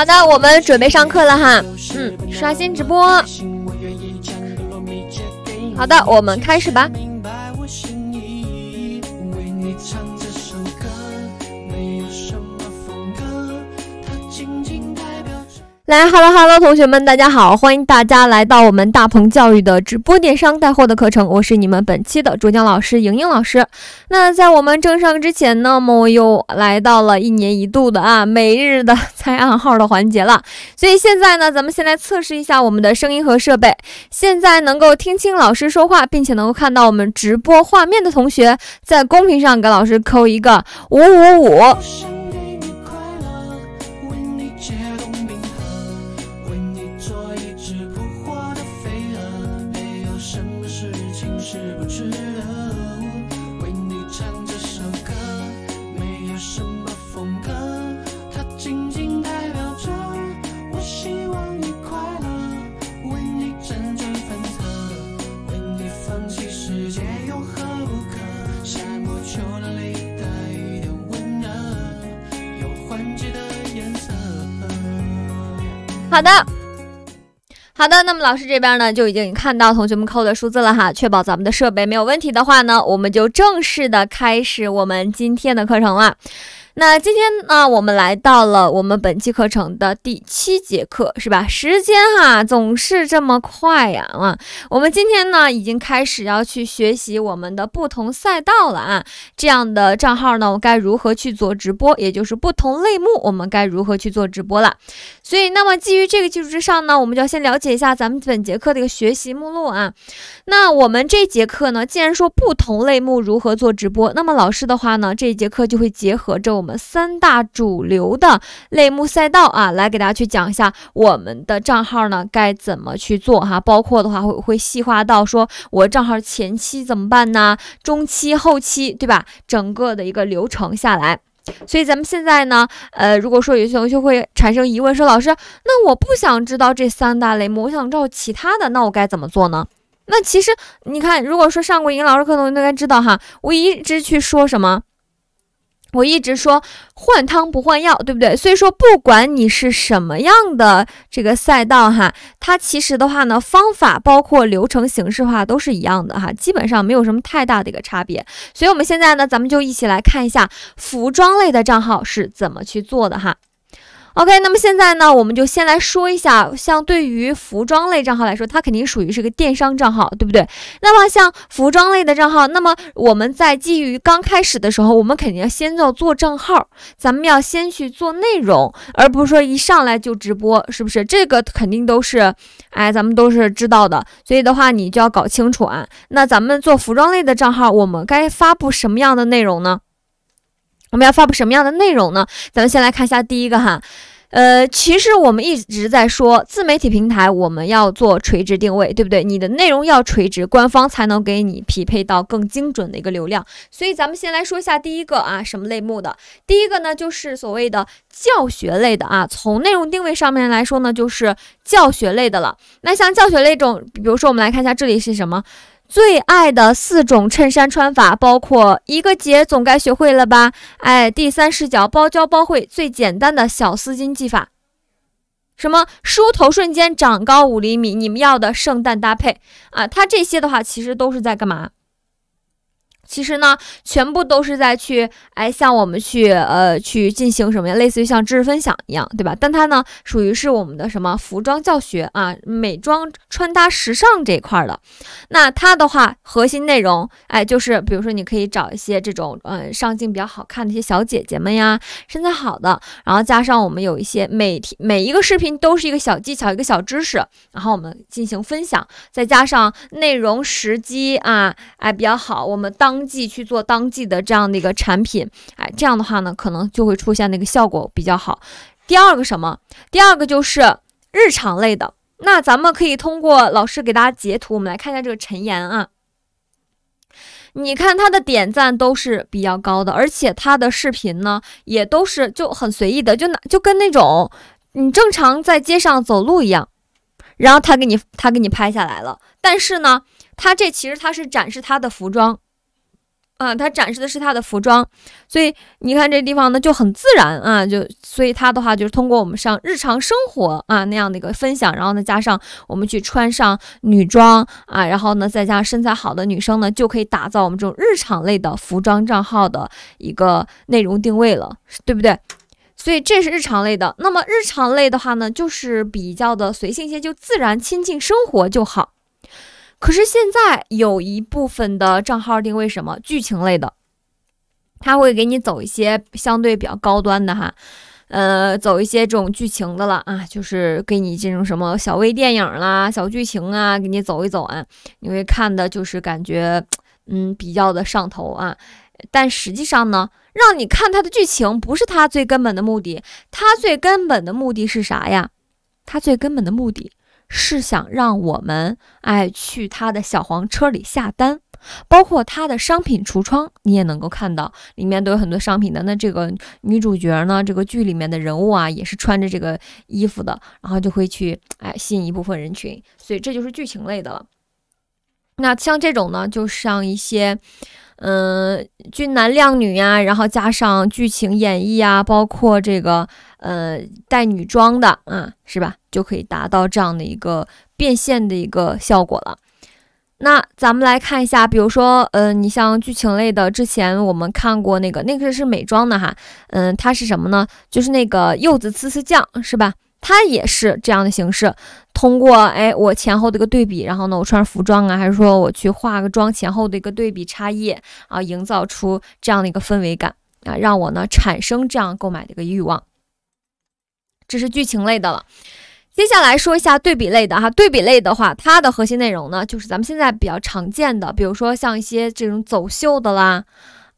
好的，我们准备上课了哈。嗯，刷新直播。好的，我们开始吧。来，Hello Hello，同学们，大家好，欢迎大家来到我们大鹏教育的直播电商带货的课程，我是你们本期的主讲老师莹莹老师。那在我们正上之前呢，么我又来到了一年一度的啊 每日的 猜暗号的环节了。所以现在呢，咱们先来测试一下我们的声音和设备。现在能够听清老师说话，并且能够看到我们直播画面的同学，在公屏上给老师扣一个五五五。好的，好的，那么老师这边呢就已经看到同学们扣的数字了哈，确保咱们的设备没有问题的话呢，我们就正式的开始我们今天的课程了。那今天呢，我们来到了我们本期课程的第七节课，是吧？时间哈总是这么快呀啊！我们今天呢已经开始要去学习我们的不同赛道了啊，这样的账号呢，我该如何去做直播？也就是不同类目我们该如何去做直播了？所以，那么基于这个基础之上呢，我们就要先了解一下咱们本节课的一个学习目录啊。那我们这节课呢，既然说不同类目如何做直播，那么老师的话呢，这一节课就会结合着我们三大主流的类目赛道啊，来给大家去讲一下我们的账号呢该怎么去做哈。包括的话会会细化到说我账号前期怎么办呢？中期、后期，对吧？整个的一个流程下来。所以咱们现在呢，呃，如果说有些同学会产生疑问，说老师，那我不想知道这三大类目，我想知道其他的，那我该怎么做呢？那其实你看，如果说上过尹老师课的同学应该知道哈，我一直去说什么。我一直说换汤不换药，对不对？所以说，不管你是什么样的这个赛道哈，它其实的话呢，方法包括流程形式化都是一样的哈，基本上没有什么太大的一个差别。所以我们现在呢，咱们就一起来看一下服装类的账号是怎么去做的哈。OK，那么现在呢，我们就先来说一下，像对于服装类账号来说，它肯定属于是个电商账号，对不对？那么像服装类的账号，那么我们在基于刚开始的时候，我们肯定要先要做账号，咱们要先去做内容，而不是说一上来就直播，是不是？这个肯定都是，哎，咱们都是知道的。所以的话，你就要搞清楚啊。那咱们做服装类的账号，我们该发布什么样的内容呢？我们要发布什么样的内容呢？咱们先来看一下第一个哈，呃，其实我们一直在说自媒体平台我们要做垂直定位，对不对？你的内容要垂直，官方才能给你匹配到更精准的一个流量。所以咱们先来说一下第一个啊，什么类目的？第一个呢就是所谓的教学类的啊，从内容定位上面来说呢，就是教学类的了。那像教学类种，比如说我们来看一下这里是什么？最爱的四种衬衫穿法，包括一个结总该学会了吧？哎，第三视角包教包会最简单的小丝巾技法，什么梳头瞬间长高五厘米，你们要的圣诞搭配啊？它这些的话，其实都是在干嘛？其实呢，全部都是在去，哎，向我们去，呃，去进行什么呀？类似于像知识分享一样，对吧？但它呢，属于是我们的什么服装教学啊，美妆穿搭时尚这一块的。那它的话，核心内容，哎，就是比如说，你可以找一些这种，嗯，上镜比较好看的一些小姐姐们呀，身材好的，然后加上我们有一些每天每一个视频都是一个小技巧，一个小知识，然后我们进行分享，再加上内容时机啊，哎，比较好，我们当。当季去做当季的这样的一个产品，哎，这样的话呢，可能就会出现那个效果比较好。第二个什么？第二个就是日常类的。那咱们可以通过老师给大家截图，我们来看一下这个陈岩啊。你看他的点赞都是比较高的，而且他的视频呢也都是就很随意的，就拿就跟那种你正常在街上走路一样，然后他给你他给你拍下来了。但是呢，他这其实他是展示他的服装。啊，他展示的是他的服装，所以你看这地方呢就很自然啊，就所以他的话就是通过我们上日常生活啊那样的一个分享，然后呢加上我们去穿上女装啊，然后呢再加上身材好的女生呢，就可以打造我们这种日常类的服装账号的一个内容定位了，对不对？所以这是日常类的。那么日常类的话呢，就是比较的随性一些，就自然亲近生活就好。可是现在有一部分的账号定位什么剧情类的，他会给你走一些相对比较高端的哈，呃，走一些这种剧情的了啊，就是给你这种什么小微电影啦、小剧情啊，给你走一走啊，你会看的就是感觉嗯比较的上头啊。但实际上呢，让你看它的剧情不是它最根本的目的，它最根本的目的是啥呀？它最根本的目的。是想让我们哎去他的小黄车里下单，包括他的商品橱窗，你也能够看到里面都有很多商品的。那这个女主角呢，这个剧里面的人物啊，也是穿着这个衣服的，然后就会去哎吸引一部分人群，所以这就是剧情类的了。那像这种呢，就像一些。嗯，俊男靓女呀，然后加上剧情演绎啊，包括这个呃带女装的啊，是吧？就可以达到这样的一个变现的一个效果了。那咱们来看一下，比如说，呃，你像剧情类的，之前我们看过那个，那个是美妆的哈，嗯，它是什么呢？就是那个柚子呲呲酱，是吧？它也是这样的形式，通过哎我前后的一个对比，然后呢我穿上服装啊，还是说我去化个妆前后的一个对比差异啊，营造出这样的一个氛围感啊，让我呢产生这样购买的一个欲望。这是剧情类的了。接下来说一下对比类的哈，对比类的话，它的核心内容呢就是咱们现在比较常见的，比如说像一些这种走秀的啦。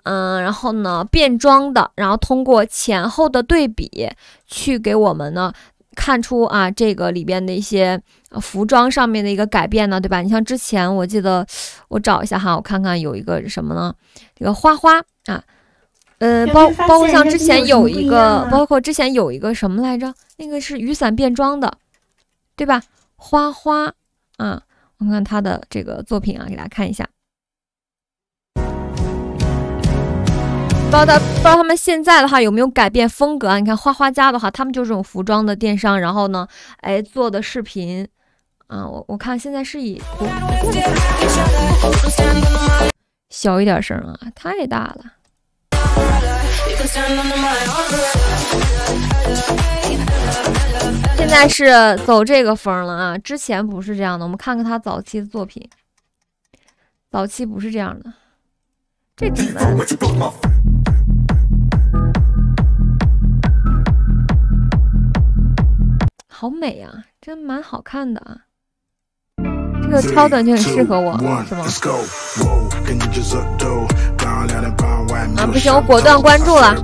嗯，然后呢变装的，然后通过前后的对比去给我们呢。看出啊，这个里边的一些服装上面的一个改变呢，对吧？你像之前我记得，我找一下哈，我看看有一个什么呢？这个花花啊，呃，包包括像之前有一个，包括之前有一个什么来着？那个是雨伞变装的，对吧？花花啊，我看看他的这个作品啊，给大家看一下。不知道他不知道他们现在的话有没有改变风格啊？你看花花家的话，他们就是这种服装的电商，然后呢，哎做的视频，啊，我我看现在是以小一点声啊，太大了。现在是走这个风了啊，之前不是这样的。我们看看他早期的作品，早期不是这样的，这挺难。好美啊，真蛮好看的啊！这个超短裙很适合我，是吗？啊，不行，我果断关注了。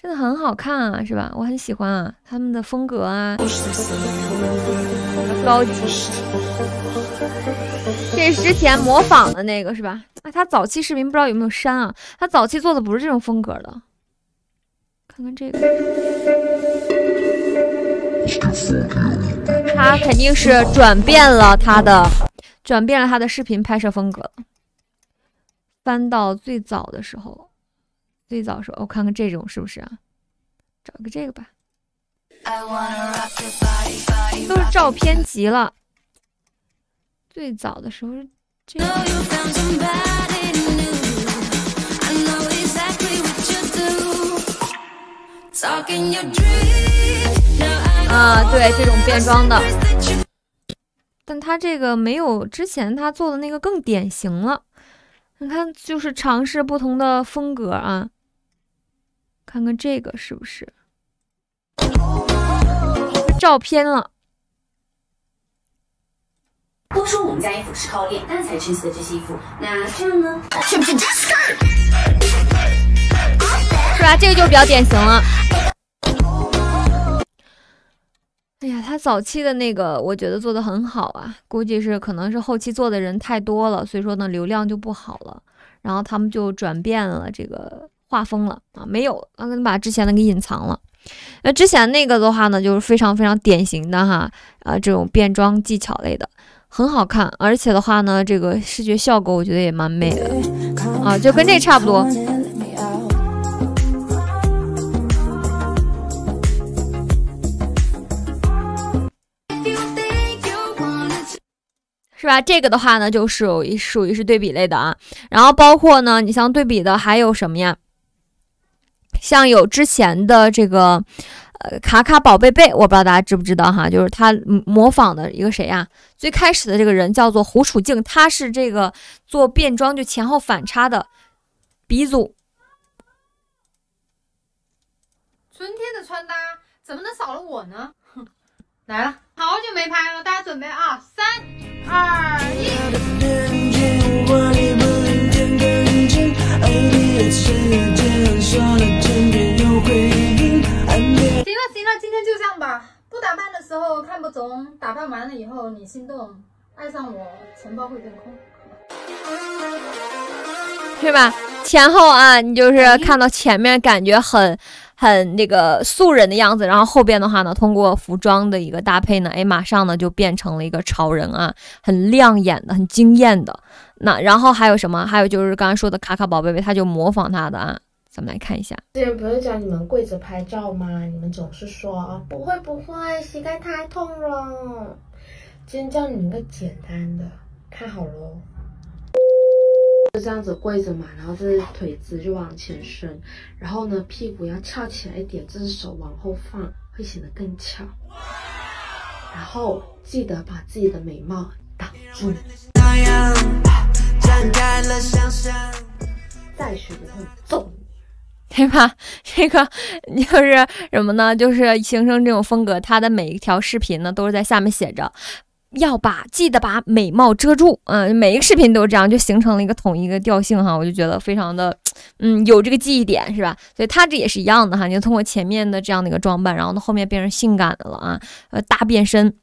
真的很好看啊，是吧？我很喜欢啊，他们的风格啊，高级。这是之前模仿的那个是吧？哎，他早期视频不知道有没有删啊？他早期做的不是这种风格的。看看这个，他肯定是转变了他的，转变了他的视频拍摄风格。翻到最早的时候，最早时候，我看看这种是不是啊？找个这个吧，都是照片集了。最早的时候是这个。啊，对，这种变装的，但他这个没有之前他做的那个更典型了。你看，就是尝试不同的风格啊，看看这个是不是照片了？都说我们家衣服是靠脸蛋才撑起的这些衣服，那这样呢？是不是？是吧？这个就比较典型了。哎呀，他早期的那个我觉得做的很好啊，估计是可能是后期做的人太多了，所以说呢流量就不好了，然后他们就转变了这个画风了啊，没有，刚刚，把之前的给隐藏了。那之前那个的话呢，就是非常非常典型的哈，啊这种变装技巧类的，很好看，而且的话呢，这个视觉效果我觉得也蛮美的啊，就跟这差不多。是吧？这个的话呢，就是属于属于是对比类的啊。然后包括呢，你像对比的还有什么呀？像有之前的这个，呃，卡卡宝贝贝，我不知道大家知不知道哈，就是他模仿的一个谁呀？最开始的这个人叫做胡楚静，他是这个做变装就前后反差的鼻祖。春天的穿搭怎么能少了我呢？来了，好久没拍了，大家准备啊，三二一。行了行了，今天就这样吧。不打扮的时候看不中，打扮完了以后你心动，爱上我，钱包会变空，是吧？前后啊，你就是看到前面感觉很。很那个素人的样子，然后后边的话呢，通过服装的一个搭配呢，哎，马上呢就变成了一个潮人啊，很亮眼的，很惊艳的。那然后还有什么？还有就是刚刚说的卡卡宝贝贝，他就模仿他的啊。咱们来看一下。之前不是教你们跪着拍照吗？你们总是说不会不会，膝盖太痛了。今天教你们个简单的，看好喽。就这样子跪着嘛，然后这腿直就往前伸，然后呢屁股要翘起来一点，这只手往后放会显得更翘。然后记得把自己的美貌挡住。再学不会揍你，对吧？这个就是什么呢？就是形成这种风格，他的每一条视频呢都是在下面写着。要把记得把美貌遮住，嗯，每一个视频都是这样，就形成了一个统一的调性哈，我就觉得非常的，嗯，有这个记忆点是吧？所以他这也是一样的哈，你就通过前面的这样的一个装扮，然后呢后面变成性感的了啊，呃，大变身。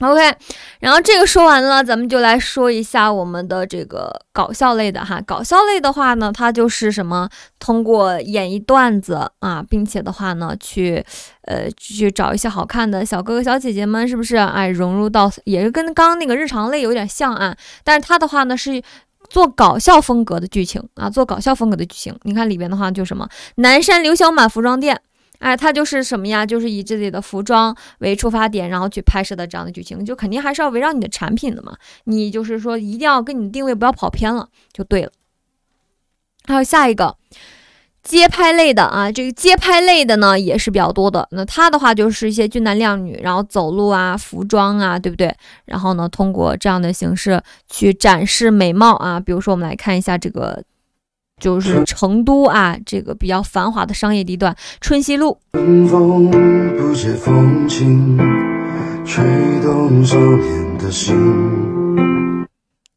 OK，然后这个说完了，咱们就来说一下我们的这个搞笑类的哈。搞笑类的话呢，它就是什么，通过演一段子啊，并且的话呢，去呃去找一些好看的小哥哥小姐姐们，是不是？哎，融入到也是跟刚刚那个日常类有点像啊，但是它的话呢是做搞笑风格的剧情啊，做搞笑风格的剧情。你看里边的话就什么南山刘小满服装店。哎，它就是什么呀？就是以自己的服装为出发点，然后去拍摄的这样的剧情，就肯定还是要围绕你的产品的嘛。你就是说，一定要跟你的定位不要跑偏了，就对了。还有下一个街拍类的啊，这个街拍类的呢也是比较多的。那他的话就是一些俊男靓女，然后走路啊、服装啊，对不对？然后呢，通过这样的形式去展示美貌啊。比如说，我们来看一下这个。就是成都啊，这个比较繁华的商业地段，春熙路，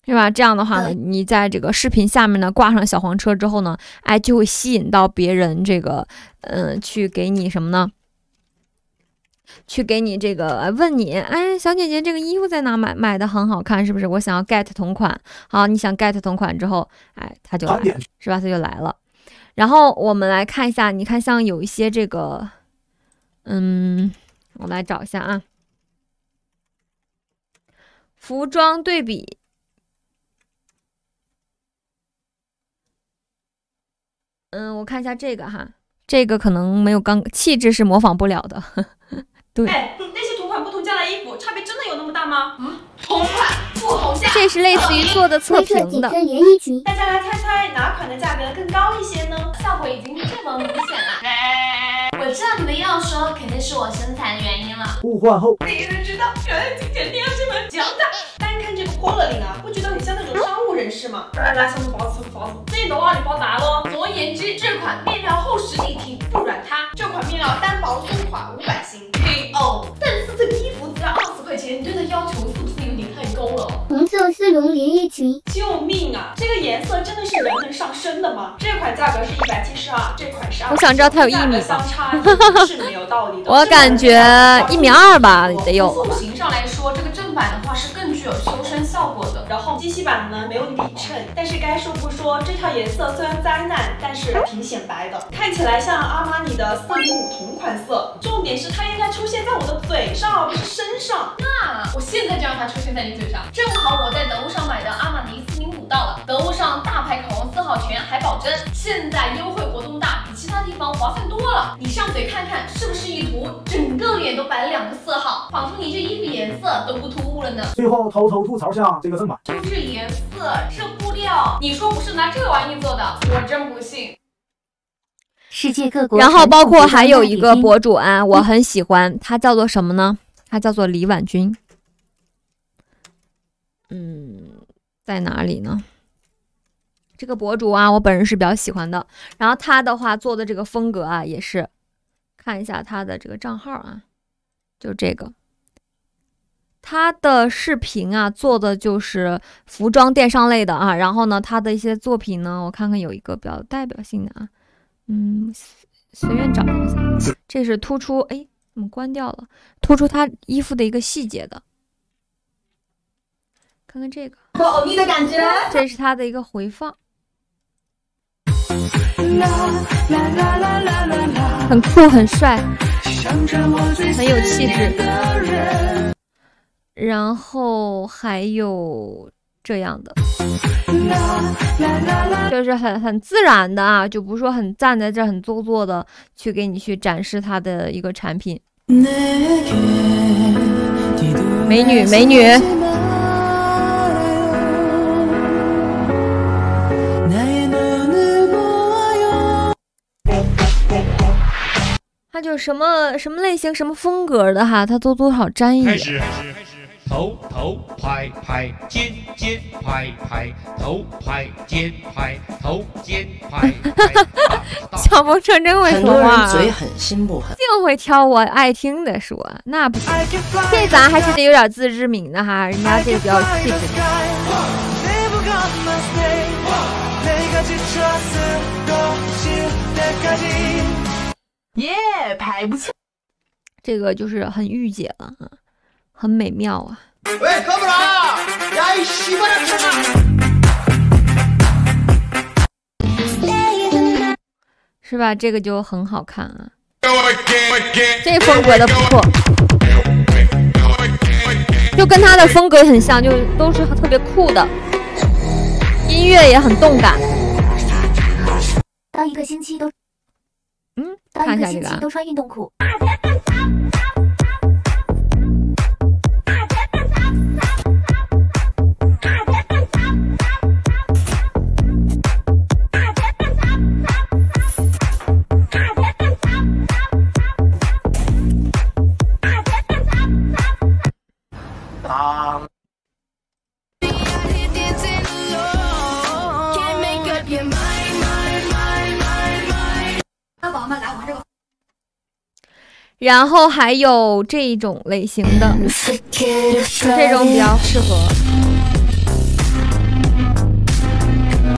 是吧？这样的话呢，你在这个视频下面呢挂上小黄车之后呢，哎，就会吸引到别人这个，嗯，去给你什么呢？去给你这个问你，哎，小姐姐，这个衣服在哪买？买的很好看，是不是？我想要 get 同款。好，你想 get 同款之后，哎，他就来了，是吧？他就来了。然后我们来看一下，你看像有一些这个，嗯，我来找一下啊，服装对比，嗯，我看一下这个哈，这个可能没有刚气质是模仿不了的。对，哎，那些同款不同价的衣服，差别真的有那么大吗？嗯，同款不同价，这是类似于做的测评的。大家来猜猜哪款的价格更高一些呢？效果已经这么明显了。我知道你们要说，肯定是我身材的原因了。不换后，没人知道，原来金钱店是门讲的。单看这个 polo 领啊，不觉得很像那种商务人士吗？来来，什么包子？什么包子？这都往里包砸喽。总而言之，这款面料厚实立体，不软塌。这款面料单薄松垮，五百哦，但是这个衣服只要二十块钱，你对它要求是不是有点太高了？红色丝绒连衣裙。救命啊！这个颜色真的是人能上身的吗？这款价格是一百七十二，这款是二。我想知道它有一米吗相差也是没有道理的。我感觉一米二吧得有从吧塑形上来说，这个正版的话是更具有修身效果的。然后机器版呢没有里衬，但是该说不说，这套颜色虽然灾难，但是挺显白的，看起来像阿玛尼的四零五同款色。重点是它应该出现在我的嘴上，而不是身上。那我现在就让它出现在你嘴上。正好我在得物上买的阿玛尼四零五到了，得物上大牌口红色号全还保真，现在优惠活动大，比其他地方划算多了。你上嘴看看，是不是一涂整个脸都摆了两个色号，仿佛你这衣服颜色都不突兀了呢？最后偷偷吐槽下这个正版。就这颜色，这布料，你说不是拿这玩意做的，我真不信。世界各国然后包括还有一个博主啊，我很喜欢，他叫做什么呢？他叫做李婉君。嗯，在哪里呢？这个博主啊，我本人是比较喜欢的。然后他的话做的这个风格啊，也是看一下他的这个账号啊，就这个。他的视频啊，做的就是服装电商类的啊。然后呢，他的一些作品呢，我看看有一个比较代表性的啊，嗯，随便找一下，这是突出哎，怎么关掉了？突出他衣服的一个细节的。看看这个，我偶遇的感觉。这是他的一个回放，很酷很帅，很有气质。然后还有这样的，就是很很自然的啊，就不是说很站在这儿很做作的去给你去展示他的一个产品。美女，美女。他就什么什么类型、什么风格的哈，他都多少沾一点。开始，头头拍拍，肩肩拍拍，头拍肩拍，头肩拍拍。小风车真会说话嘴狠心不狠，净会挑我爱听的说，那不行，这咱还是得有点自知之明的哈，人家这个比较有气质。耶，排不错。这个就是很御姐了啊，很美妙啊。喂，哥们儿，呀，一西瓜吃嘛？是吧？这个就很好看啊，这风格的不错，就跟他的风格很像，就都是特别酷的，音乐也很动感。当一个星期都嗯，当看一下这个啊，一个星期都穿运动裤，当然后还有这种类型的，这种比较适合。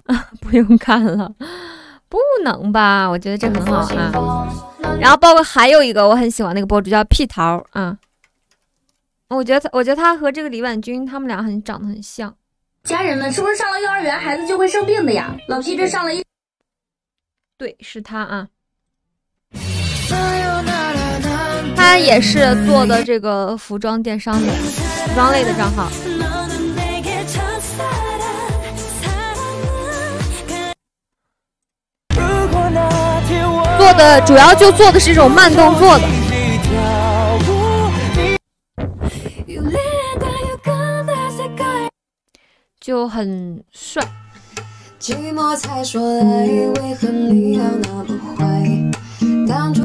啊，不用看了，不能吧？我觉得这很好啊。然后包括还有一个我很喜欢那个博主叫屁桃啊，我觉得他，我觉得他和这个李婉君他们俩很长得很像。家人们是不是上了幼儿园，孩子就会生病的呀？老皮这上了一对，是他啊。他也是做的这个服装电商的服装类的账号。做的主要就做的是这种慢动作的，就很帅。寂寞才说爱，为何你要那么坏？当初。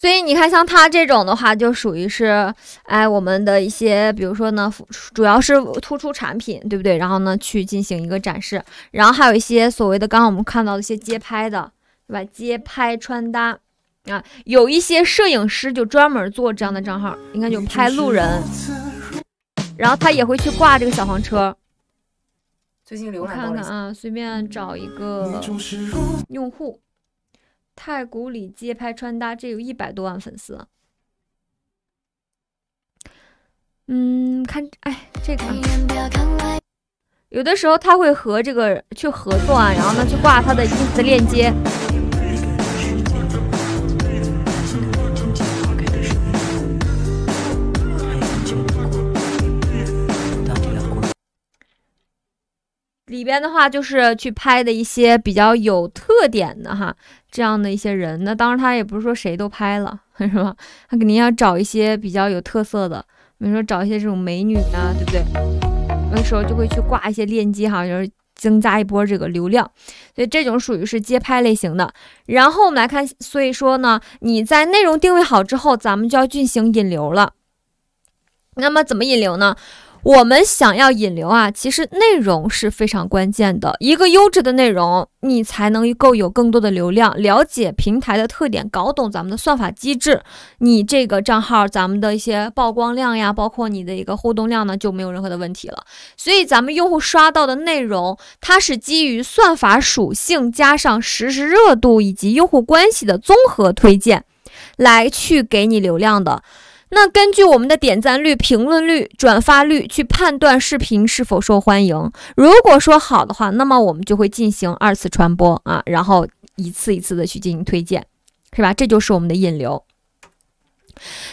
所以你看，像他这种的话，就属于是，哎，我们的一些，比如说呢，主要是突出产品，对不对？然后呢，去进行一个展示，然后还有一些所谓的刚刚我们看到的一些街拍的，对吧？街拍穿搭啊，有一些摄影师就专门做这样的账号，应该就拍路人，然后他也会去挂这个小黄车。最近浏览看看啊，随便找一个用户。太古里街拍穿搭，这有一百多万粉丝。嗯，看，哎，这个，有的时候他会和这个去合作啊，然后呢去挂他的 ins 链接。里边的话就是去拍的一些比较有特点的哈，这样的一些人。那当然他也不是说谁都拍了，是吧？他肯定要找一些比较有特色的，比如说找一些这种美女啊，对不对？有的时候就会去挂一些链接哈，就是增加一波这个流量。所以这种属于是街拍类型的。然后我们来看，所以说呢，你在内容定位好之后，咱们就要进行引流了。那么怎么引流呢？我们想要引流啊，其实内容是非常关键的。一个优质的内容，你才能够有更多的流量。了解平台的特点，搞懂咱们的算法机制，你这个账号咱们的一些曝光量呀，包括你的一个互动量呢，就没有任何的问题了。所以咱们用户刷到的内容，它是基于算法属性加上实时热度以及用户关系的综合推荐，来去给你流量的。那根据我们的点赞率、评论率、转发率去判断视频是否受欢迎。如果说好的话，那么我们就会进行二次传播啊，然后一次一次的去进行推荐，是吧？这就是我们的引流。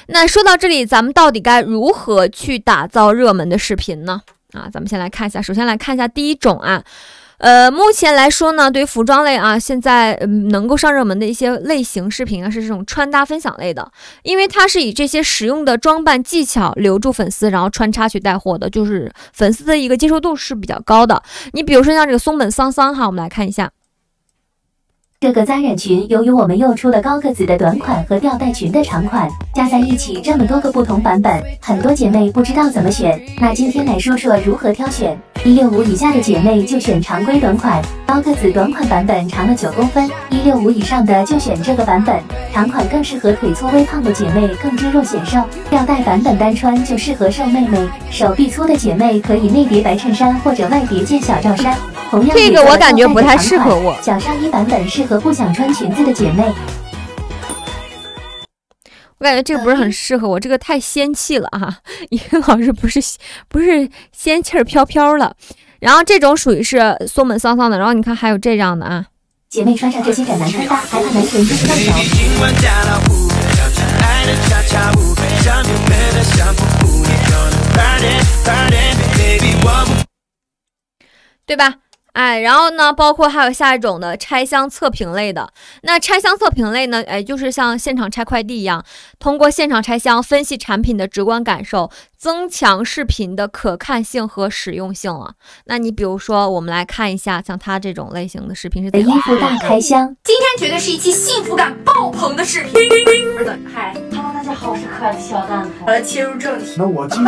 那说到这里，咱们到底该如何去打造热门的视频呢？啊，咱们先来看一下，首先来看一下第一种啊。呃，目前来说呢，对于服装类啊，现在嗯能够上热门的一些类型视频啊，是这种穿搭分享类的，因为它是以这些实用的装扮技巧留住粉丝，然后穿插去带货的，就是粉丝的一个接受度是比较高的。你比如说像这个松本桑桑哈，我们来看一下。这个扎染裙，由于我们又出了高个子的短款和吊带裙的长款，加在一起这么多个不同版本，很多姐妹不知道怎么选。那今天来说说如何挑选。一六五以下的姐妹就选常规短款，高个子短款版本长了九公分；一六五以上的就选这个版本，长款更适合腿粗微胖的姐妹，更遮肉显瘦。吊带版本单穿就适合瘦妹妹，手臂粗的姐妹可以内叠白衬衫或者外叠件小罩衫。同样，这个我感觉不太适合我。小上衣版本适和不想穿裙子的姐妹，我感觉这个不是很适合我，这个太仙气了啊，一个老师不是不是仙气儿飘飘了，然后这种属于是松本桑桑的，然后你看还有这样的啊，姐妹穿上这些展男穿搭，还怕男神就是浪潮，对吧？哎，然后呢，包括还有下一种的拆箱测评类的。那拆箱测评类呢，哎，就是像现场拆快递一样，通过现场拆箱分析产品的直观感受。增强视频的可看性和实用性了。那你比如说，我们来看一下像他这种类型的视频是怎样的。衣服大开箱，今天绝对是一期幸福感爆棚的视频。儿子，嗨，Hello，大家好，我是可爱的小蛋挞。好了，切入正题。那我继续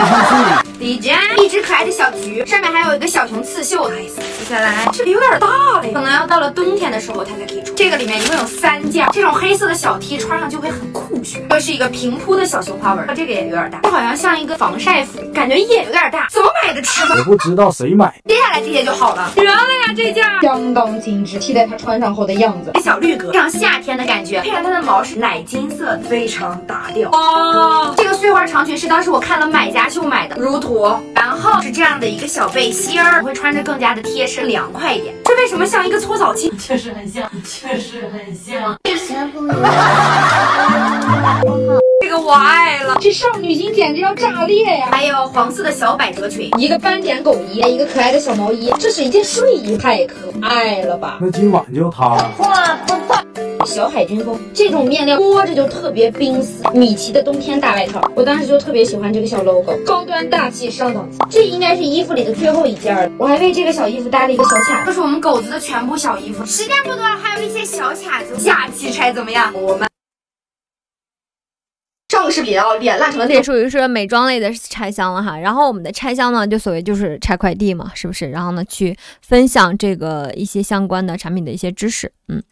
说。DJ，一只可爱的小橘，上面还有一个小熊刺绣。接下来这个有点大了，可能要到了冬天的时候它才可以穿。这个里面一共有三件，这种黑色的小 T 穿上就会很酷炫。这是一个平铺的小熊花纹，这个也有点大，这好像像一个防。晒服感觉也有点大，怎么买的尺码？也不知道谁买。接下来这件就好了，绝了呀！这件相当精致，期待它穿上后的样子。小绿格，非常夏天的感觉，配上它的毛是奶金色，非常搭调哦。这个碎花长裙是当时我看了买家秀买的，如图。然后是这样的一个小背心儿，会穿着更加的贴身，凉快一点。这为什么像一个搓澡巾？确实很像，确实很像。这个我爱了，这少女心简直要炸裂呀！还有黄色的小百褶裙，一个斑点狗衣，一个可爱的小毛衣，这是一件睡衣，太可爱了吧？那今晚就它了。小海军风，这种面料摸着就特别冰丝。米奇的冬天大外套，我当时就特别喜欢这个小 logo，高端大气上档次。这应该是衣服里的最后一件了，我还为这个小衣服搭了一个小卡，这是我们狗子的全部小衣服。时间不多了，还有一些小卡子，下期拆怎么样？我们。个视频，然后脸烂成了这属于是美妆类的拆箱了哈。然后我们的拆箱呢，就所谓就是拆快递嘛，是不是？然后呢，去分享这个一些相关的产品的一些知识。嗯，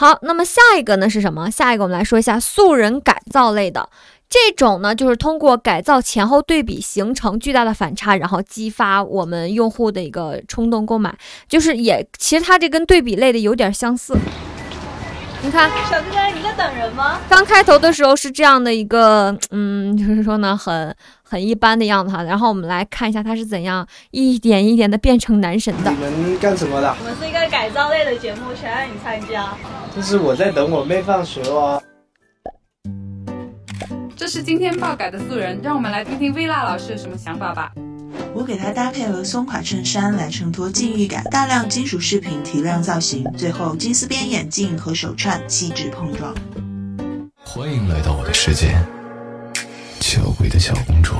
好，那么下一个呢是什么？下一个我们来说一下素人改造类的。这种呢，就是通过改造前后对比形成巨大的反差，然后激发我们用户的一个冲动购买。就是也，其实它这跟对比类的有点相似。你看，小哥哥，你在等人吗？刚开头的时候是这样的一个，嗯，就是说呢，很很一般的样子哈。然后我们来看一下他是怎样一点一点的变成男神的。你们干什么的？我们是一个改造类的节目，全让你参加。这是我在等我妹放学哦。这是今天爆改的素人，让我们来听听薇娜老师有什么想法吧。我给它搭配了松垮衬衫来衬托禁欲感，大量金属饰品提亮造型，最后金丝边眼镜和手串细致碰撞。欢迎来到我的世界，娇贵的小公主。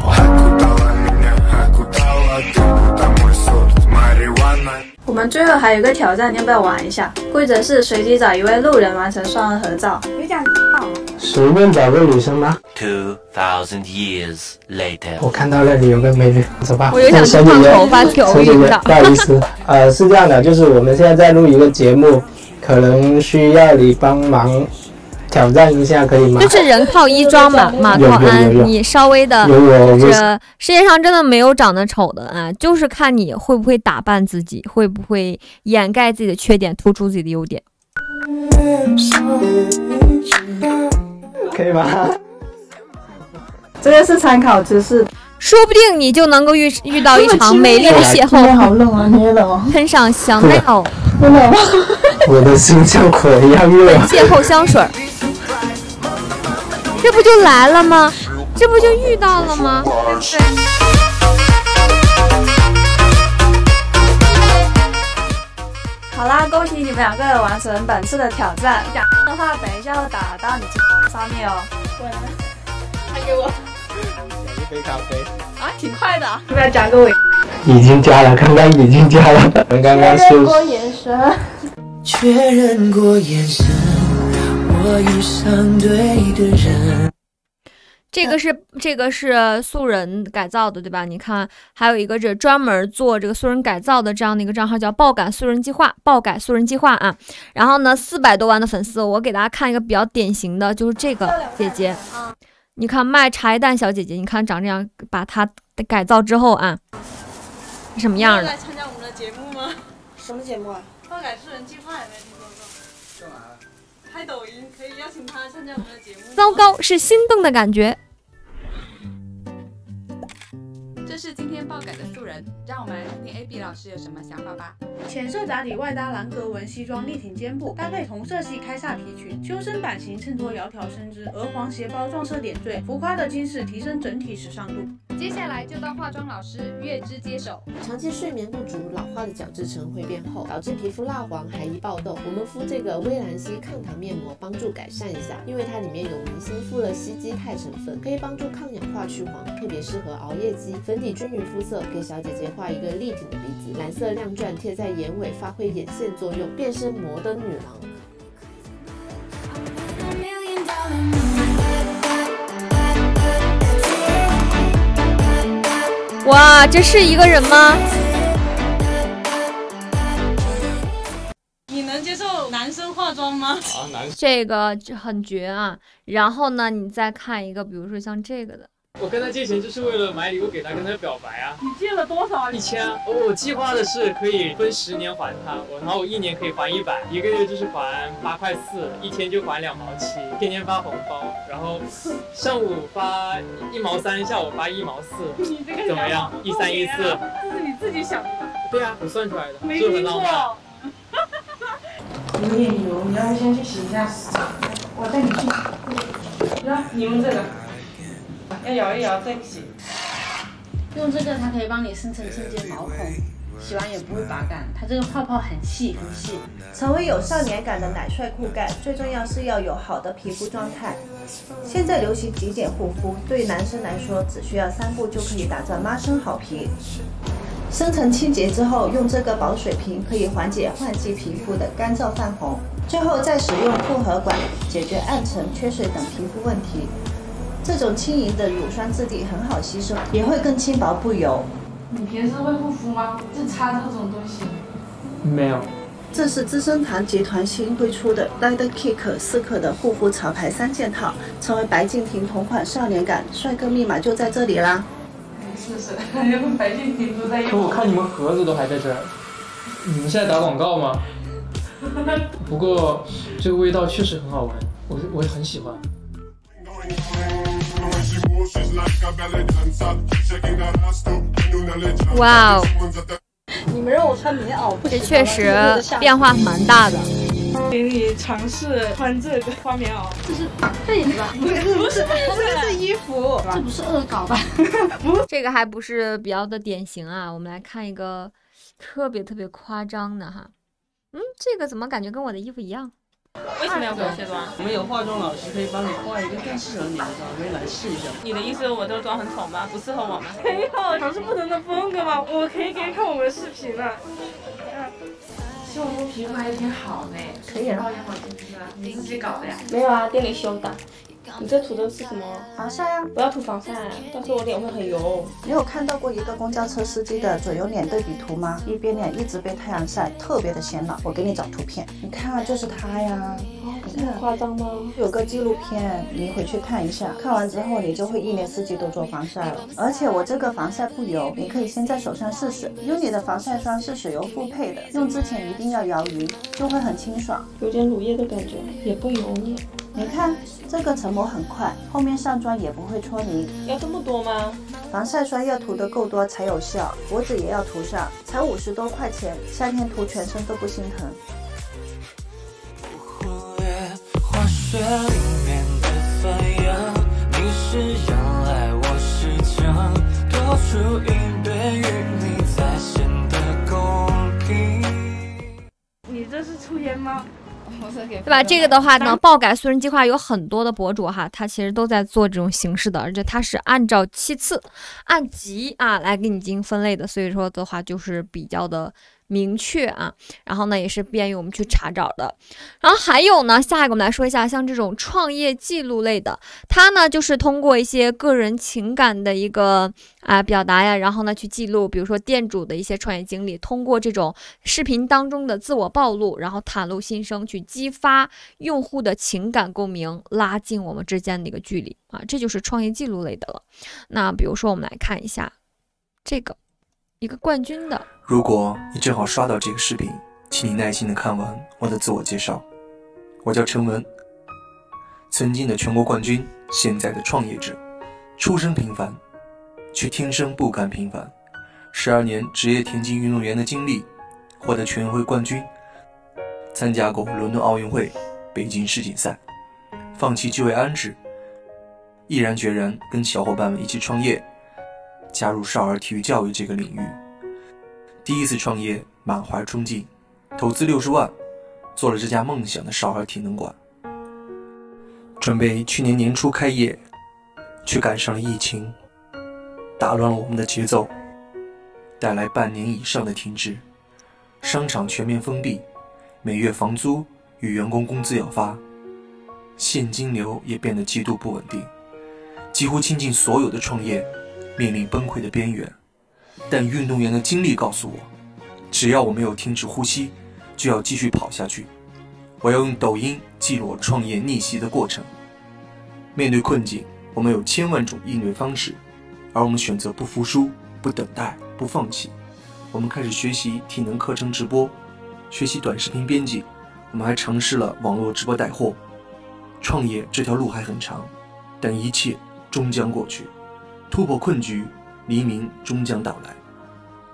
我们最后还有一个挑战，你要不要玩一下？规则是随机找一位路人完成双人合照。你 讲随便找个女生吗？Two thousand years later，我看到那里有个美女，走吧。我有想小姐姐，头发挑小姐姐，不好意思，呃，是这样的，就是我们现在在录一个节目，可能需要你帮忙。挑战一下可以吗？就是人靠衣装嘛，马靠鞍。你稍微的，这世界上真的没有长得丑的啊，就是看你会不会打扮自己，会不会掩盖自己的缺点，突出自己的优点。可以吗？这个是参考知识，说不定你就能够遇遇到一场美丽的邂逅。好冷啊，你也冷啊。喷上香奈儿，真的吗？我的心像火一样热。邂逅香水。这不就来了吗？这不就遇到了吗？对不对？好啦，恭喜你们两个完成本次的挑战。讲的话，等一下会打到你上面哦。过来，还给我。一杯咖啡。啊，挺快的。要不要加个尾？已经加了，刚刚已经加了。刚刚确认过眼神。确认过眼神。我遇上对的人。这个是这个是素人改造的，对吧？你看，还有一个这专门做这个素人改造的这样的一个账号，叫“爆改素人计划”，爆改素人计划啊。然后呢，四百多万的粉丝，我给大家看一个比较典型的，就是这个姐姐。你看卖茶叶蛋小姐姐，你看长这样，把她改造之后啊，什么样的？来参加我们的节目吗？什么节目啊？爆改素人计划有没有听说过？干嘛？拍抖音可以邀请他参加我们的节目。糟糕，是心动的感觉。这是今天爆改的素人，让我们来听听 A B 老师有什么想法吧。浅色打底，外搭蓝格纹西装，立挺肩部，搭配同色系开叉皮裙，修身版型衬托窈窕身姿，鹅黄斜包撞色点缀，浮夸的金饰提升整体时尚度。接下来就到化妆老师月之接手。长期睡眠不足，老化的角质层会变厚，导致皮肤蜡黄、还易爆痘。我们敷这个薇兰烯抗糖面膜，帮助改善一下，因为它里面有明星富勒烯基肽成分，可以帮助抗氧化去黄，特别适合熬夜肌。粉底均匀肤色，给小姐姐画一个立体的鼻子，蓝色亮钻贴在眼尾，发挥眼线作用，变身摩登女郎。哇，这是一个人吗？你能接受男生化妆吗？啊，男生这个就很绝啊！然后呢，你再看一个，比如说像这个的。我跟他借钱就是为了买礼物给他，跟他表白啊！你借了多少？一千。我我计划的是可以分十年还他，我然后我一年可以还一百，一个月就是还八块四，一天就还两毛七，天天发红包，然后上午发一毛三，下午发一毛四，你这个怎么样？一三一四，这是你自己想的吧？对啊，我算出来的，没是不是很浪漫？有点油，你要不先去洗一下？我带你去。来，你用这个。要摇一摇再洗，用这个它可以帮你深层清洁毛孔，洗完也不会拔干。它这个泡泡很细很细。成为有少年感的奶帅酷盖，最重要是要有好的皮肤状态。现在流行极简护肤，对男生来说，只需要三步就可以打造妈生好皮。深层清洁之后，用这个保水瓶可以缓解换季皮肤的干燥泛红。最后再使用复合管，解决暗沉、缺水等皮肤问题。这种轻盈的乳霜质地很好吸收，也会更轻薄不油。你平时会护肤吗？就擦这种东西。没有。这是资生堂集团新推出的 Light Kick 四克的护肤潮牌三件套，成为白敬亭同款少年感，帅哥密码就在这里啦！试试，连 白敬亭都在用。可我看你们盒子都还在这儿，你们是在打广告吗？不过这个味道确实很好闻，我我很喜欢。哇哦！你们让我穿棉袄，这确实变化蛮大的。给你尝试穿这个花棉袄，这是被子吧？不是，不是，这是衣服。这不是恶搞吧？这个还不是比较的典型啊。我们来看一个特别特别夸张的哈。嗯，这个怎么感觉跟我的衣服一样？为什么要给我卸妆？我们有化妆老师可以帮你化一个更适合你的妆，可以来试一下。你的意思我这个妆很丑吗？不适合我吗？没有，尝试不同的风格嘛。我可以给你看我们的视频了。其实我皮肤还挺好的，可以啊。保养好？你自己搞的呀？没有啊，店里修的。你这涂的是什么？防晒啊！不要涂防晒，到时候我脸会很油。你有看到过一个公交车司机的左右脸对比图吗？一边脸一直被太阳晒，特别的显老。我给你找图片，你看啊，就是他呀。这么夸张吗？有个纪录片，你回去看一下。看完之后，你就会一年四季都做防晒了。而且我这个防晒不油，你可以先在手上试试。Uni 的防晒霜是水油复配的，用之前一定要摇匀，就会很清爽，有点乳液的感觉，也不油腻。你看这个成膜很快，后面上妆也不会搓泥。要这么多吗？防晒霜要涂得够多才有效，脖子也要涂上，才五十多块钱，夏天涂全身都不心疼。化学里面的反应，你是阳来，我是姜，多出一杯与你再显得公平。你这是抽烟吗？对吧？这个的话呢，爆改素人计划有很多的博主哈，他其实都在做这种形式的，而且他是按照期次、按级啊来给你进行分类的，所以说的话就是比较的。明确啊，然后呢也是便于我们去查找的。然后还有呢，下一个我们来说一下，像这种创业记录类的，它呢就是通过一些个人情感的一个啊表达呀，然后呢去记录，比如说店主的一些创业经历，通过这种视频当中的自我暴露，然后袒露心声，去激发用户的情感共鸣，拉近我们之间的一个距离啊，这就是创业记录类的了。那比如说我们来看一下这个一个冠军的。如果你正好刷到这个视频，请你耐心的看完我的自我介绍。我叫陈文，曾经的全国冠军，现在的创业者，出身平凡，却天生不甘平凡。十二年职业田径运动员的经历，获得全运会冠军，参加过伦敦奥运会、北京世锦赛，放弃就业安置，毅然决然跟小伙伴们一起创业，加入少儿体育教育这个领域。第一次创业，满怀冲劲，投资六十万，做了这家梦想的少儿体能馆。准备去年年初开业，却赶上了疫情，打乱了我们的节奏，带来半年以上的停滞。商场全面封闭，每月房租与员工工资要发，现金流也变得极度不稳定，几乎倾尽所有的创业，面临崩溃的边缘。但运动员的经历告诉我，只要我没有停止呼吸，就要继续跑下去。我要用抖音记录我创业逆袭的过程。面对困境，我们有千万种应对方式，而我们选择不服输、不等待、不放弃。我们开始学习体能课程直播，学习短视频编辑，我们还尝试了网络直播带货。创业这条路还很长，但一切终将过去。突破困局，黎明终将到来。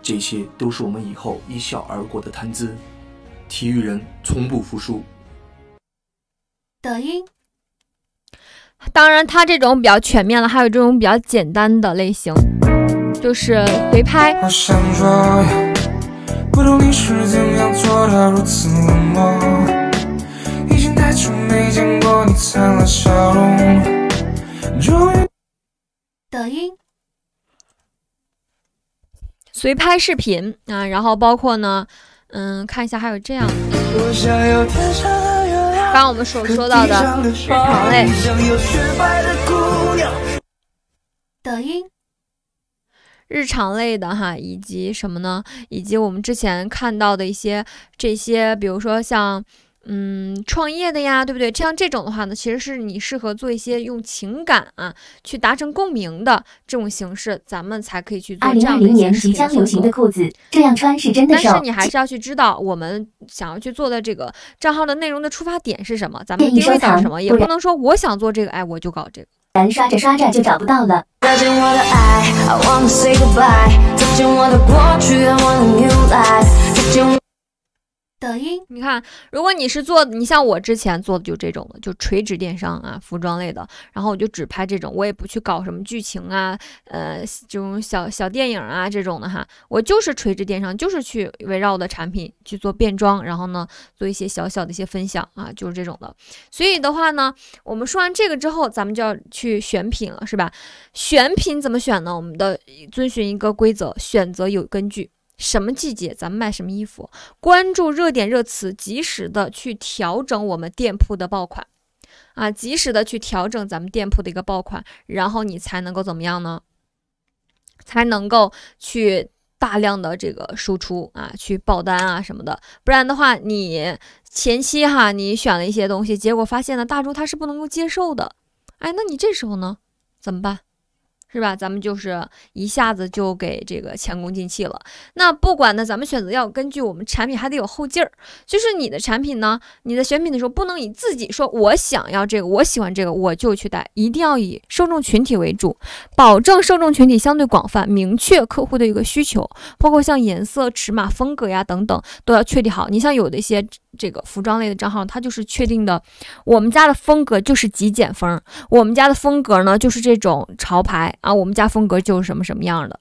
这些都是我们以后一笑而过的谈资。体育人从不服输。抖音，当然，它这种比较全面了，还有这种比较简单的类型，就是回拍。抖音。随拍视频啊，然后包括呢，嗯，看一下还有这样，刚刚我们所说到的日常类。抖音。日常类的哈，以及什么呢？以及我们之前看到的一些这些，比如说像。嗯，创业的呀，对不对？像这种的话呢，其实是你适合做一些用情感啊去达成共鸣的这种形式，咱们才可以去做。二零二零年即将流行的裤子，这样穿是真的瘦。但是你还是要去知道，我们想要去做的这个账号的内容的出发点是什么，咱们定位它是什么，也不能说我想做这个，哎，我就搞这个。咱刷着刷着就找不到了。抖音，你看，如果你是做，你像我之前做的就这种的，就垂直电商啊，服装类的，然后我就只拍这种，我也不去搞什么剧情啊，呃，这种小小电影啊这种的哈，我就是垂直电商，就是去围绕我的产品去做变装，然后呢，做一些小小的一些分享啊，就是这种的。所以的话呢，我们说完这个之后，咱们就要去选品了，是吧？选品怎么选呢？我们的遵循一个规则，选择有根据。什么季节咱们卖什么衣服？关注热点热词，及时的去调整我们店铺的爆款，啊，及时的去调整咱们店铺的一个爆款，然后你才能够怎么样呢？才能够去大量的这个输出啊，去爆单啊什么的。不然的话，你前期哈，你选了一些东西，结果发现呢，大众他是不能够接受的。哎，那你这时候呢，怎么办？是吧？咱们就是一下子就给这个前功尽弃了。那不管呢，咱们选择要根据我们产品还得有后劲儿。就是你的产品呢，你在选品的时候不能以自己说我想要这个，我喜欢这个我就去带，一定要以受众群体为主，保证受众群体相对广泛，明确客户的一个需求，包括像颜色、尺码、风格呀等等都要确定好。你像有的一些这个服装类的账号，它就是确定的，我们家的风格就是极简风，我们家的风格呢就是这种潮牌。啊，我们家风格就是什么什么样的。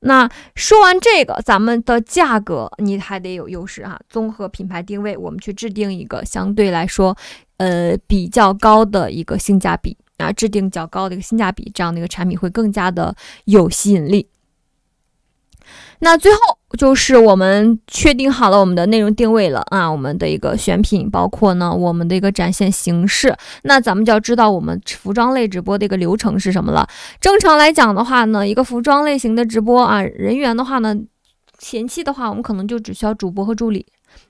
那说完这个，咱们的价格你还得有优势哈。综合品牌定位，我们去制定一个相对来说，呃，比较高的一个性价比啊，制定较高的一个性价比，这样的一个产品会更加的有吸引力。那最后就是我们确定好了我们的内容定位了啊，我们的一个选品，包括呢我们的一个展现形式。那咱们就要知道我们服装类直播的一个流程是什么了。正常来讲的话呢，一个服装类型的直播啊，人员的话呢，前期的话我们可能就只需要主播和助理。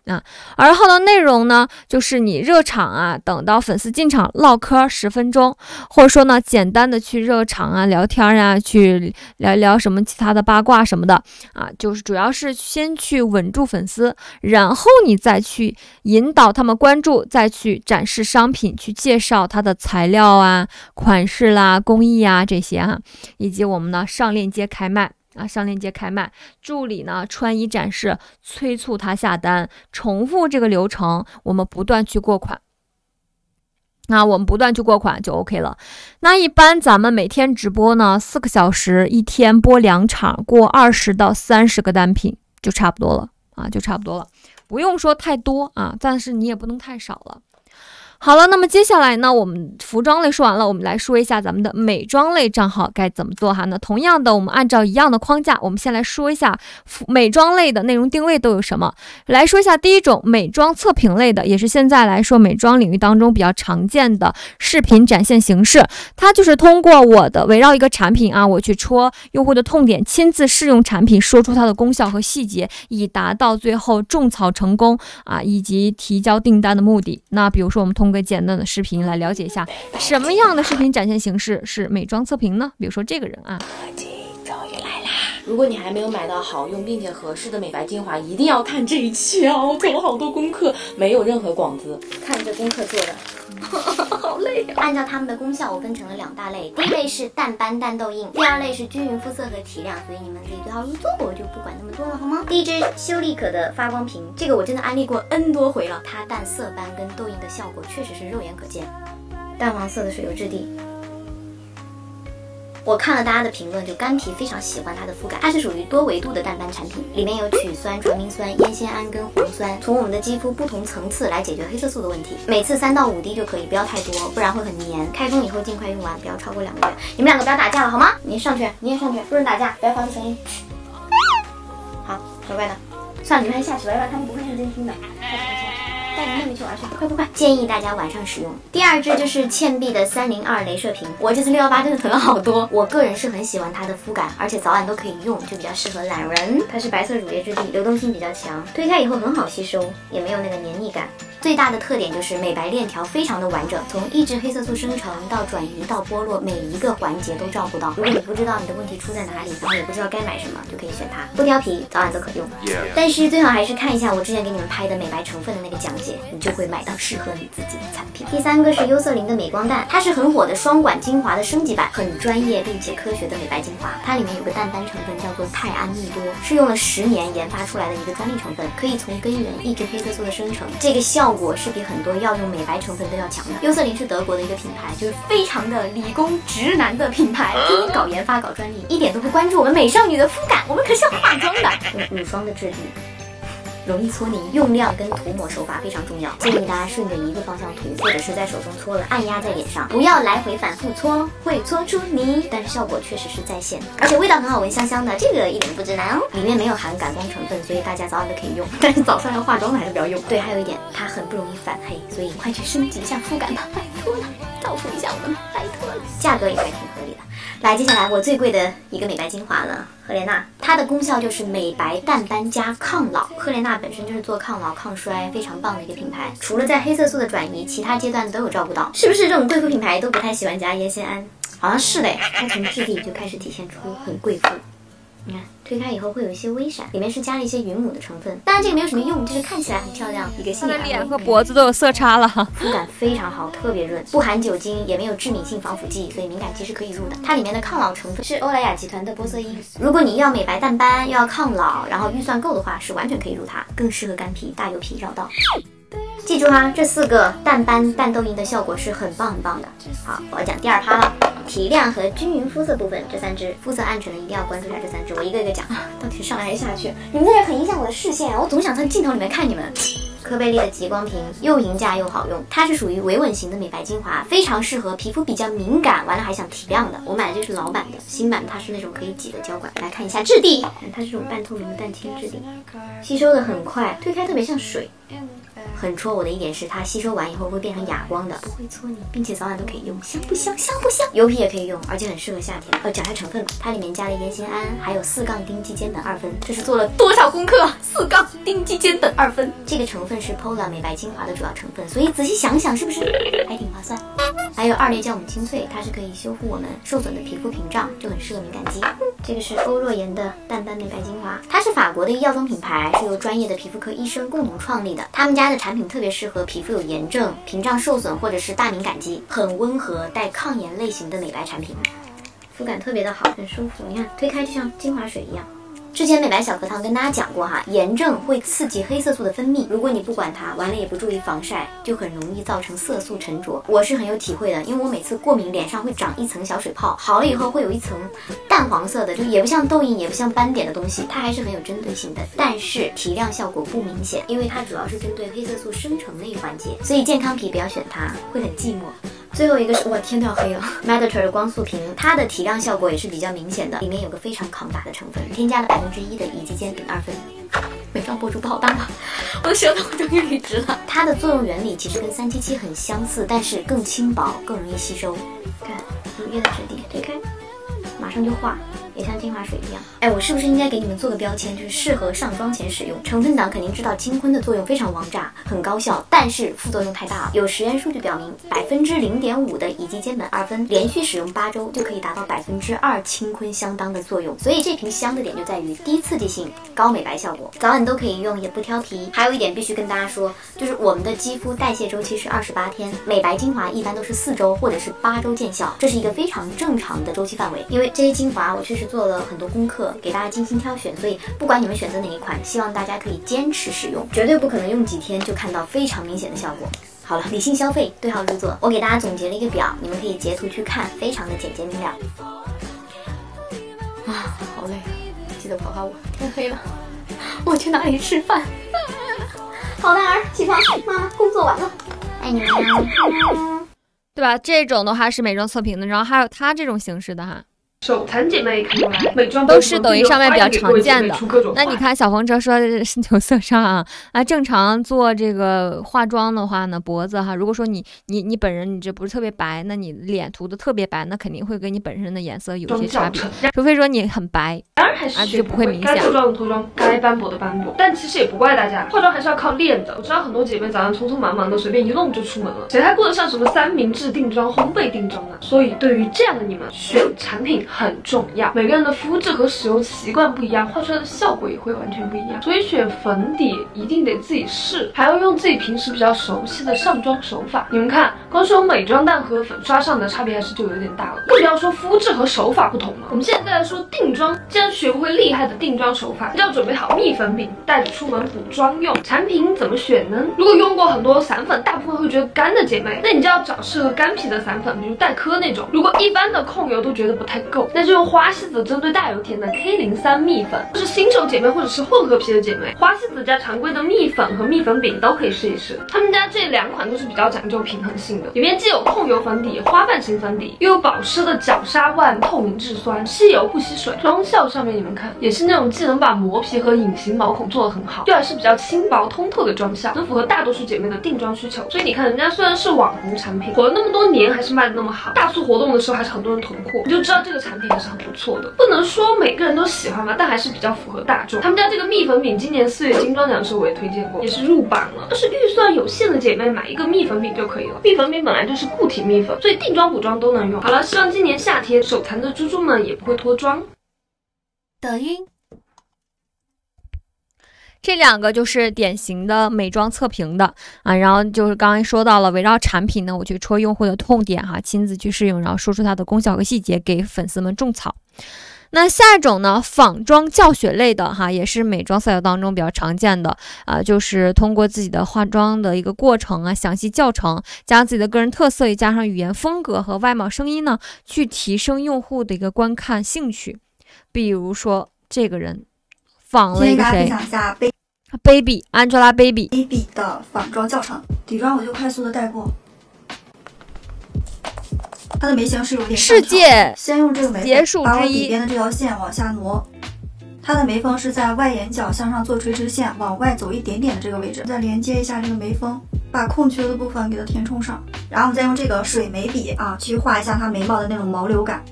啊，而后的内容呢，就是你热场啊，等到粉丝进场唠嗑十分钟，或者说呢，简单的去热场啊，聊天啊，去聊一聊什么其他的八卦什么的啊，就是主要是先去稳住粉丝，然后你再去引导他们关注，再去展示商品，去介绍它的材料啊、款式啦、工艺啊这些哈，以及我们呢上链接开卖。啊，上链接开卖，助理呢穿衣展示，催促他下单，重复这个流程，我们不断去过款。那我们不断去过款就 OK 了。那一般咱们每天直播呢，四个小时，一天播两场，过二十到三十个单品就差不多了啊，就差不多了，不用说太多啊，但是你也不能太少了。好了，那么接下来呢，我们服装类说完了，我们来说一下咱们的美妆类账号该怎么做哈。那同样的，我们按照一样的框架，我们先来说一下服美妆类的内容定位都有什么。来说一下第一种美妆测评类的，也是现在来说美妆领域当中比较常见的视频展现形式。它就是通过我的围绕一个产品啊，我去戳用户的痛点，亲自试用产品，说出它的功效和细节，以达到最后种草成功啊，以及提交订单的目的。那比如说我们通个简单的视频来了解一下，什么样的视频展现形式是美妆测评呢？比如说这个人啊，终于来啦！如果你还没有买到好用并且合适的美白精华，一定要看这一期啊！我做了好多功课，没有任何广子，看这功课做的。好累呀！按照它们的功效，我分成了两大类。第一类是淡斑淡痘印，第二类是均匀肤色和提亮，所以你们自己对号入座，我就不管那么多了，好吗？第一支修丽可的发光瓶，这个我真的安利过 N 多回了，它淡色斑跟痘印的效果确实是肉眼可见。淡黄色的水油质地。我看了大家的评论，就干皮非常喜欢它的肤感，它是属于多维度的淡斑产品，里面有曲酸、传明酸、烟酰胺跟黄酸，从我们的肌肤不同层次来解决黑色素的问题。每次三到五滴就可以，不要太多，不然会很黏。开封以后尽快用完，不要超过两个月。你们两个不要打架了好吗？你上去，你也上去，不准打架，不要发出声音。好，乖乖的。算了，你们还下去吧，要不然，他们不会认真听的。下去，下去。带着妹妹去玩去，快快快！建议大家晚上使用。第二支就是倩碧的三零二镭射瓶，我这次六幺八真的囤了好多，我个人是很喜欢它的肤感，而且早晚都可以用，就比较适合懒人。它是白色乳液质地，流动性比较强，推开以后很好吸收，也没有那个黏腻感。最大的特点就是美白链条非常的完整，从抑制黑色素生成到转移到剥落，每一个环节都照顾到。如果你不知道你的问题出在哪里，然后也不知道该买什么，就可以选它，不挑皮，早晚都可用。但是最好还是看一下我之前给你们拍的美白成分的那个讲解，你就会买到适合你自己的产品。第三个是优色林的美光蛋，它是很火的双管精华的升级版，很专业并且科学的美白精华。它里面有个淡斑成分叫做泰安蜜多，是用了十年研发出来的一个专利成分，可以从根源抑制黑色素的生成，这个效果是比很多药用美白成分都要强的。优色林是德国的一个品牌，就是非常的理工直男的品牌，天天搞研发搞专利，一点都不关注我们美少女的肤感，我们可是要化妆的。用乳霜的质地。容易搓泥，用量跟涂抹手法非常重要，建议大家顺着一个方向涂，或者是在手中搓了按压在脸上，不要来回反复搓，会搓出泥。但是效果确实是在线，而且味道很好闻，香香的，这个一点不直男哦。里面没有含感光成分，所以大家早晚都可以用。但是早上要化妆的还是不要用。对，还有一点，它很不容易反黑，所以快去升级一下肤感吧，拜托了，造福一下我们，拜托了。价格也还挺合理的。来，接下来我最贵的一个美白精华了，赫莲娜，它的功效就是美白淡斑加抗老。赫莲娜本身就是做抗老抗衰非常棒的一个品牌，除了在黑色素的转移，其他阶段都有照顾到。是不是这种贵妇品牌都不太喜欢加烟酰胺？好像是嘞，它从质地就开始体现出很贵妇。你看，推开以后会有一些微闪，里面是加了一些云母的成分，当然这个没有什么用，就是看起来很漂亮，一个性感。脸和脖子都有色差了，肤感非常好，特别润，不含酒精，也没有致敏性防腐剂，所以敏感肌是可以入的。它里面的抗老成分是欧莱雅集团的玻色因，如果你要美白淡斑，又要抗老，然后预算够的话，是完全可以入它，更适合干皮、大油皮、绕道。记住哈，这四个淡斑、淡痘印的效果是很棒很棒的。好，我要讲第二趴了，提亮和均匀肤色部分，这三支肤色暗沉的一定要关注一下这三支，我一个一个讲，到底是上来还是下去？你们在这很影响我的视线，我总想从镜头里面看你们。科贝丽的极光瓶又平价又好用，它是属于维稳型的美白精华，非常适合皮肤比较敏感，完了还想提亮的。我买的就是老版的，新版它是那种可以挤的胶管。来看一下质地，它是这种半透明的蛋清质地，吸收的很快，推开特别像水。很戳我的一点是，它吸收完以后会变成哑光的，不会搓泥，并且早晚都可以用，香不香？香不香？油皮也可以用，而且很适合夏天。呃，讲下成分吧，它里面加了烟酰胺，还有四杠丁基间苯二酚，这是做了多少功课？四杠丁基间苯二酚这个成分是 Pola 美白精华的主要成分，所以仔细想想，是不是 还挺划算？还有二裂酵母清萃，它是可以修复我们受损的皮肤屏障，就很适合敏感肌。这个是欧若妍的淡斑美白精华，它是法国的一个药妆品牌，是由专业的皮肤科医生共同创立的。他们家的产品特别适合皮肤有炎症、屏障受损或者是大敏感肌，很温和带抗炎类型的美白产品，肤感特别的好，很舒服。你看推开就像精华水一样。之前美白小课堂跟大家讲过哈，炎症会刺激黑色素的分泌，如果你不管它，完了也不注意防晒，就很容易造成色素沉着。我是很有体会的，因为我每次过敏脸上会长一层小水泡，好了以后会有一层淡黄色的，就也不像痘印，也不像斑点的东西，它还是很有针对性的，但是提亮效果不明显，因为它主要是针对黑色素生成那一环节，所以健康皮不要选它，会很寂寞。最后一个是哇，天都要黑了。Mediter 的光速瓶，它的提亮效果也是比较明显的，里面有个非常抗打的成分，添加了百分之一的乙基间苯二酚。美妆博主不好当啊，我的舌头终于捋直了。它的作用原理其实跟三七七很相似，但是更轻薄，更容易吸收。看乳液的质地，推开，马上就化。也像精华水一样，哎，我是不是应该给你们做个标签，就是适合上妆前使用？成分党肯定知道金坤的作用非常王炸，很高效，但是副作用太大了。有实验数据表明，百分之零点五的乙基间苯二酚，连续使用八周就可以达到百分之二清坤相当的作用。所以这瓶香的点就在于低刺激性、高美白效果，早晚都可以用，也不挑皮。还有一点必须跟大家说，就是我们的肌肤代谢周期是二十八天，美白精华一般都是四周或者是八周见效，这是一个非常正常的周期范围。因为这些精华我确实做了很多功课，给大家精心挑选，所以不管你们选择哪一款，希望大家可以坚持使用，绝对不可能用几天就看到非常明显的效果。好了，理性消费，对号入座。我给大家总结了一个表，你们可以截图去看，非常的简洁明了。啊，好累啊！记得跑跑我，天黑了，我去哪里吃饭？好男儿，起床，妈妈工作完了，爱你们呀，对吧？这种的话是美妆测评的，然后还有它这种形式的哈。手残姐妹看过来，美妆都是抖音上面比较常见的。那你看小黄车说牛色上啊，啊，正常做这个化妆的话呢，脖子哈，如果说你你你本人你这不是特别白，那你脸涂的特别白，那肯定会跟你本身的颜色有些差别。除非说你很白，当然还是学不会明显。该脱妆的脱妆，该斑驳的斑驳。但其实也不怪大家，化妆还是要靠练的。我知道很多姐妹早上匆匆忙忙的，随便一弄就出门了，谁还顾得上什么三明治定妆、烘焙定妆啊？所以对于这样的你们，选产品很重要。每个人的肤质和使用习惯不一样，画出来的效果也会完全不一样。所以选粉底一定得自己试，还要用自己平时比较熟悉的上妆手法。你们看，光是用美妆蛋和粉刷上的差别还是就有点大了，更不要说肤质和手法不同了。我们现在再来说定妆，既然学不会厉害的定妆手法，就要准备好蜜粉饼，带着出门补妆用。产品怎么选呢？如果用过很多散粉，大部分会觉得干的姐妹，那你就要找适合干皮的散粉，比如黛珂那种。如果一般的控油都觉得不太够，那就用花西子针对大油田的 K 零三蜜粉。就是新手姐妹或者是混合皮的姐妹，花西子加常规的蜜粉和蜜粉饼都可以试一试。他们家这两款都是比较讲究平衡性的，里面既有控油粉底、花瓣型粉底，又有保湿的角鲨烷透明质酸，吸油不吸水。妆效上上面你们看，也是那种既能把磨皮和隐形毛孔做得很好，又还是比较轻薄通透的妆效，能符合大多数姐妹的定妆需求。所以你看，人家虽然是网红产品，火了那么多年，还是卖的那么好。大促活动的时候，还是很多人囤货，你就知道这个产品还是很不错的。不能说每个人都喜欢吧，但还是比较符合大众。他们家这个蜜粉饼，今年四月金钟奖的时候我也推荐过，也是入榜了。要是预算有限的姐妹，买一个蜜粉饼就可以了。蜜粉饼本来就是固体蜜粉，所以定妆补妆都能用。好了，希望今年夏天手残的猪猪们也不会脱妆。抖音。这两个就是典型的美妆测评的啊，然后就是刚才说到了围绕产品呢，我去戳用户的痛点哈，亲自去试用，然后说出它的功效和细节，给粉丝们种草。那下一种呢，仿妆教学类的哈，也是美妆赛道当中比较常见的啊，就是通过自己的化妆的一个过程啊，详细教程，加上自己的个人特色，也加上语言风格和外貌声音呢，去提升用户的一个观看兴趣。比如说这个人仿了一个谁？baby Angelababy baby 的仿妆教程，底妆我就快速的带过。它的眉形是有点世界先用这个眉结束把我底边的这条线往下挪。它的眉峰是在外眼角向上做垂直线，往外走一点点的这个位置，再连接一下这个眉峰，把空缺的部分给它填充上。然后我们再用这个水眉笔啊，去画一下它眉毛的那种毛流感。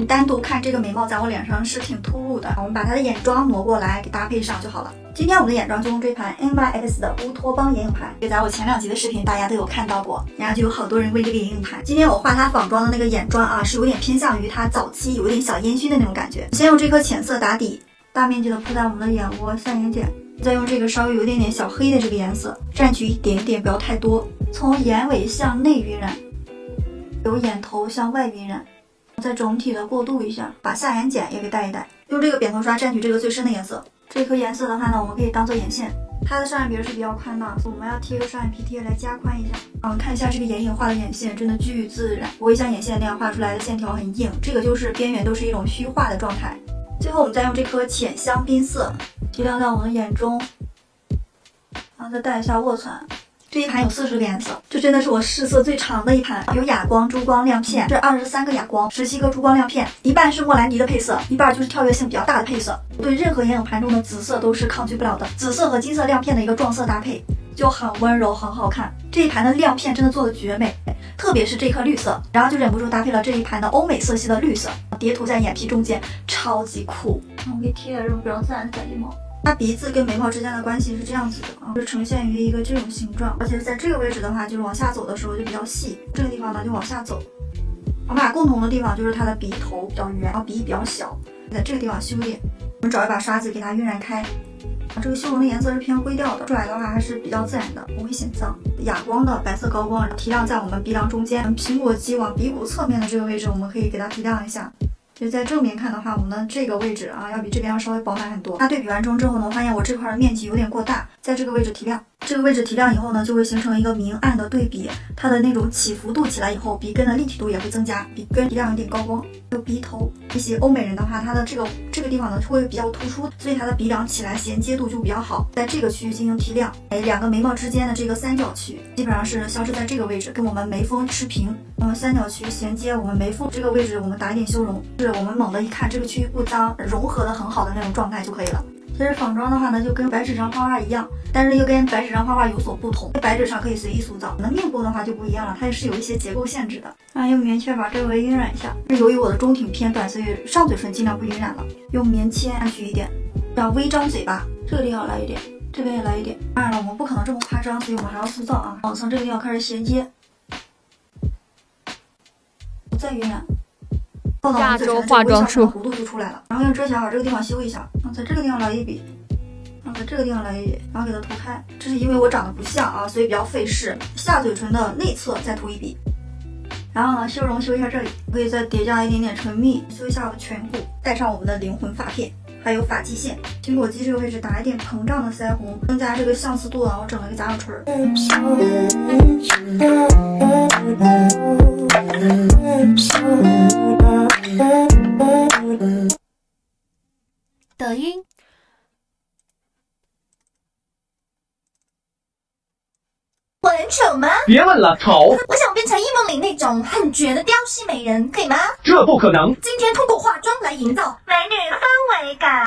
你单独看这个眉毛在我脸上是挺突兀的，我们把它的眼妆挪过来给搭配上就好了。今天我们的眼妆就用这盘 NYX 的乌托邦眼影盘，这在我前两集的视频大家都有看到过，然后就有好多人问这个眼影盘。今天我画它仿妆的那个眼妆啊，是有点偏向于它早期有一点小烟熏的那种感觉。先用这颗浅色打底，大面积的铺在我们的眼窝、下眼睑，再用这个稍微有一点点小黑的这个颜色蘸取一点点，不要太多，从眼尾向内晕染，由眼头向外晕染。再整体的过渡一下，把下眼睑也给带一带，用这个扁头刷蘸取这个最深的颜色。这颗颜色的话呢，我们可以当做眼线，它的上眼皮是比较宽的，我们要贴个双眼皮贴来加宽一下。嗯，看一下这个眼影画的眼线真的巨自然，不会像眼线那样画出来的线条很硬，这个就是边缘都是一种虚化的状态。最后我们再用这颗浅香槟色提亮在我们的眼中，然后再带一下卧蚕。这一盘有四十个颜色，这真的是我试色最长的一盘。有哑光、珠光亮片，这二十三个哑光，十七个珠光亮片，一半是莫兰迪的配色，一半就是跳跃性比较大的配色。对任何眼影盘中的紫色都是抗拒不了的，紫色和金色亮片的一个撞色搭配就很温柔，很好看。这一盘的亮片真的做的绝美，特别是这颗绿色，然后就忍不住搭配了这一盘的欧美色系的绿色，叠涂在眼皮中间，超级酷。我们可以贴点这种比较自然的假睫毛。它鼻子跟眉毛之间的关系是这样子的啊，是呈现于一个这种形状，而且在这个位置的话，就是往下走的时候就比较细，这个地方呢就往下走。我们俩共同的地方就是它的鼻头比较圆，然后鼻翼比较小，在这个地方修点。我们找一把刷子给它晕染开，啊，这个修容的颜色是偏灰调的，出来的话还是比较自然的，不会显脏。哑光的白色高光提亮在我们鼻梁中间，苹果肌往鼻骨侧面的这个位置，我们可以给它提亮一下。就在正面看的话，我们的这个位置啊，要比这边要稍微饱满很多。那对比完妆之后呢，我发现我这块的面积有点过大，在这个位置提亮。这个位置提亮以后呢，就会形成一个明暗的对比，它的那种起伏度起来以后，鼻根的立体度也会增加，鼻根提亮有点高光。有鼻头，一些欧美人的话，他的这个这个地方呢会比较突出，所以他的鼻梁起来衔接度就比较好，在这个区域进行提亮。哎，两个眉毛之间的这个三角区基本上是消失在这个位置，跟我们眉峰持平。那么三角区衔接我们眉峰这个位置，我们打一点修容，是我们猛的一看这个区域不脏，融合的很好的那种状态就可以了。其实仿妆的话呢，就跟白纸上画画一样，但是又跟白纸上画画有所不同。白纸上可以随意塑造，那面部的话就不一样了，它也是有一些结构限制的。啊，用棉签把周围晕染一下。是由于我的中挺偏短，所以上嘴唇尽量不晕染了。用棉签按去一点，这样微张嘴巴，这个地方来一点，这边也来一点。当然了，我们不可能这么夸张，所以我们还要塑造啊。然后从这个地方开始衔接，再晕染。亚洲化妆术弧度就出来了，然后用遮瑕把这个地方修一下，然后在这个地方来一笔，然后在这个地方来一笔，然后给它涂开。这是因为我长得不像啊，所以比较费事。下嘴唇的内侧再涂一笔，然后呢修容修一下这里，可以再叠加一点点唇蜜，修一下我的颧骨，带上我们的灵魂发片，还有发际线，苹果肌这个位置打一点膨胀的腮红，增加这个相似度啊。我整了个假小唇。抖音。我很丑吗？别问了，丑。我想变成一梦里那种很绝的雕系美人，可以吗？这不可能。今天通过化妆来营造美女氛围感。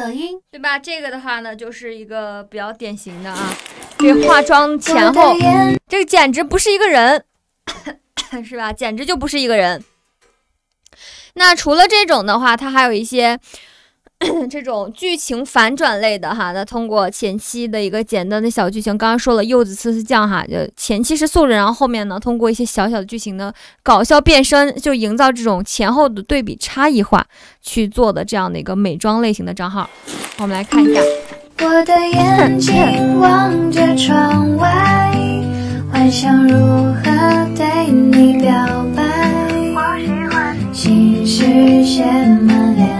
抖音对吧？这个的话呢，就是一个比较典型的啊，这化妆前后，这个简直不是一个人，是吧？简直就不是一个人。那除了这种的话，它还有一些 这种剧情反转类的哈。那通过前期的一个简单的小剧情，刚刚说了柚子丝丝酱哈，就前期是素人，然后后面呢，通过一些小小的剧情呢，搞笑变身，就营造这种前后的对比差异化去做的这样的一个美妆类型的账号。我们来看一下。我的眼睛望着窗外，幻想如何对你表白。心事写满脸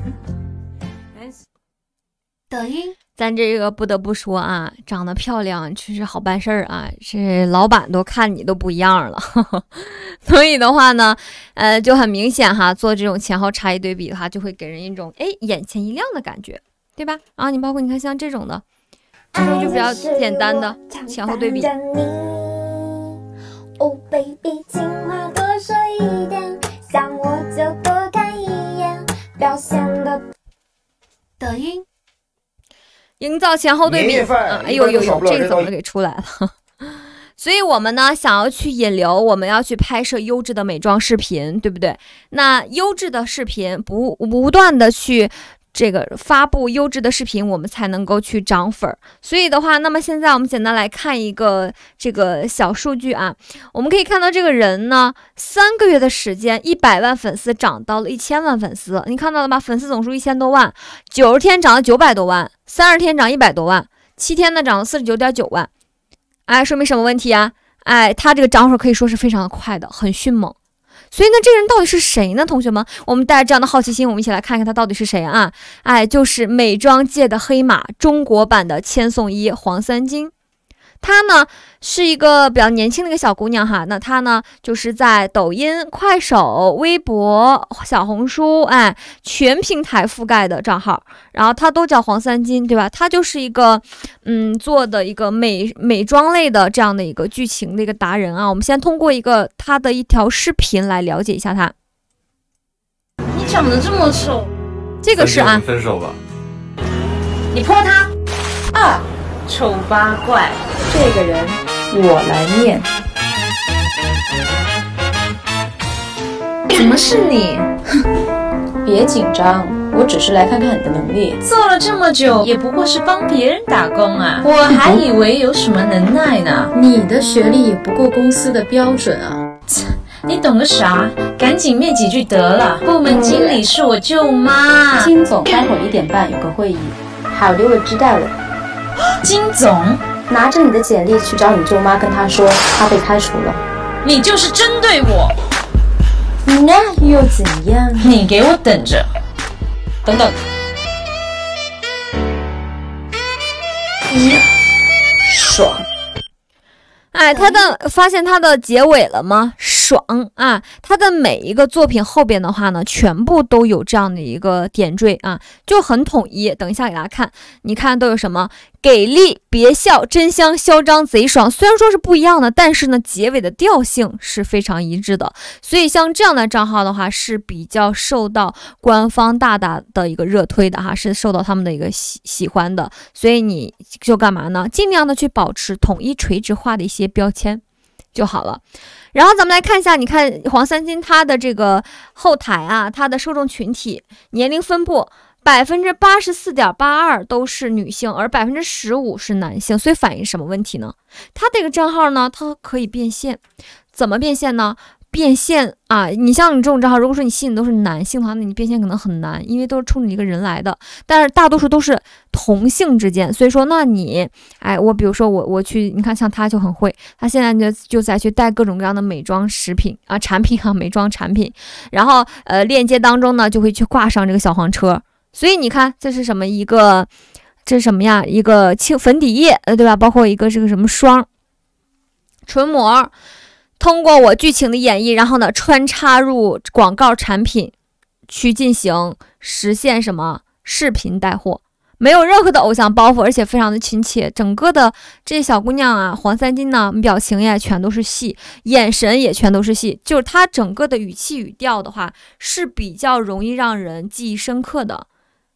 抖音，咱这个不得不说啊，长得漂亮确实好办事儿啊，是老板都看你都不一样了。所以的话呢，呃，就很明显哈，做这种前后差异对比的话，就会给人一种哎眼前一亮的感觉，对吧？啊，你包括你看像这种的，这种就比较简单的前后对比。哦，baby，情话多说一点，想我就多看一眼，表现的。抖音。营造前后对比，哎呦呦呦，这个怎么给出来了？所以，我们呢想要去引流，我们要去拍摄优质的美妆视频，对不对？那优质的视频不不断的去这个发布优质的视频，我们才能够去涨粉儿。所以的话，那么现在我们简单来看一个这个小数据啊，我们可以看到这个人呢，三个月的时间，一百万粉丝涨到了一千万粉丝，你看到了吗？粉丝总数一千多万，九十天涨了九百多万，三十天涨一百多万，七天呢涨了四十九点九万。哎，说明什么问题啊？哎，他这个涨粉可以说是非常的快的，很迅猛。所以呢，这个人到底是谁呢？同学们，我们带着这样的好奇心，我们一起来看看他到底是谁啊？哎，就是美妆界的黑马，中国版的千颂伊黄三金。她呢是一个比较年轻的一个小姑娘哈。那她呢就是在抖音、快手、微博、小红书，哎，全平台覆盖的账号。然后她都叫黄三金，对吧？她就是一个嗯做的一个美美妆类的这样的一个剧情的一个达人啊。我们先通过一个她的一条视频来了解一下她。你长得这么丑，这个是啊，分手吧。你泼他啊！丑八怪，这个人我来念。怎么是你？别紧张，我只是来看看你的能力。做了这么久，也不过是帮别人打工啊！我还以为有什么能耐呢。你的学历也不够公司的标准啊！切，你懂个啥？赶紧念几句得了。部门经理是我舅妈。金总，待会儿一点半有个会议。好的，我知道了。金总，拿着你的简历去找你舅妈，跟她说她被开除了。你就是针对我。那又怎样？你给我等着，等等。爽。哎，他的发现他的结尾了吗？爽啊！他的每一个作品后边的话呢，全部都有这样的一个点缀啊，就很统一。等一下给大家看，你看都有什么？给力，别笑，真香，嚣张，贼爽。虽然说是不一样的，但是呢，结尾的调性是非常一致的。所以像这样的账号的话，是比较受到官方大大的一个热推的哈，是受到他们的一个喜喜欢的。所以你就干嘛呢？尽量的去保持统一垂直化的一些标签就好了。然后咱们来看一下，你看黄三金他的这个后台啊，他的受众群体年龄分布。百分之八十四点八二都是女性，而百分之十五是男性，所以反映什么问题呢？他这个账号呢，它可以变现，怎么变现呢？变现啊，你像你这种账号，如果说你吸引都是男性的话，那你变现可能很难，因为都是冲着一个人来的。但是大多数都是同性之间，所以说，那你，哎，我比如说我我去，你看像他就很会，他现在就就在去带各种各样的美妆食品啊产品哈，美妆产品，然后呃链接当中呢就会去挂上这个小黄车。所以你看，这是什么一个？这是什么呀？一个清粉底液，呃，对吧？包括一个这个什么霜、唇膜，通过我剧情的演绎，然后呢穿插入广告产品，去进行实现什么视频带货，没有任何的偶像包袱，而且非常的亲切。整个的这小姑娘啊，黄三金呢，表情呀全都是戏，眼神也全都是戏，就是她整个的语气语调的话是比较容易让人记忆深刻的。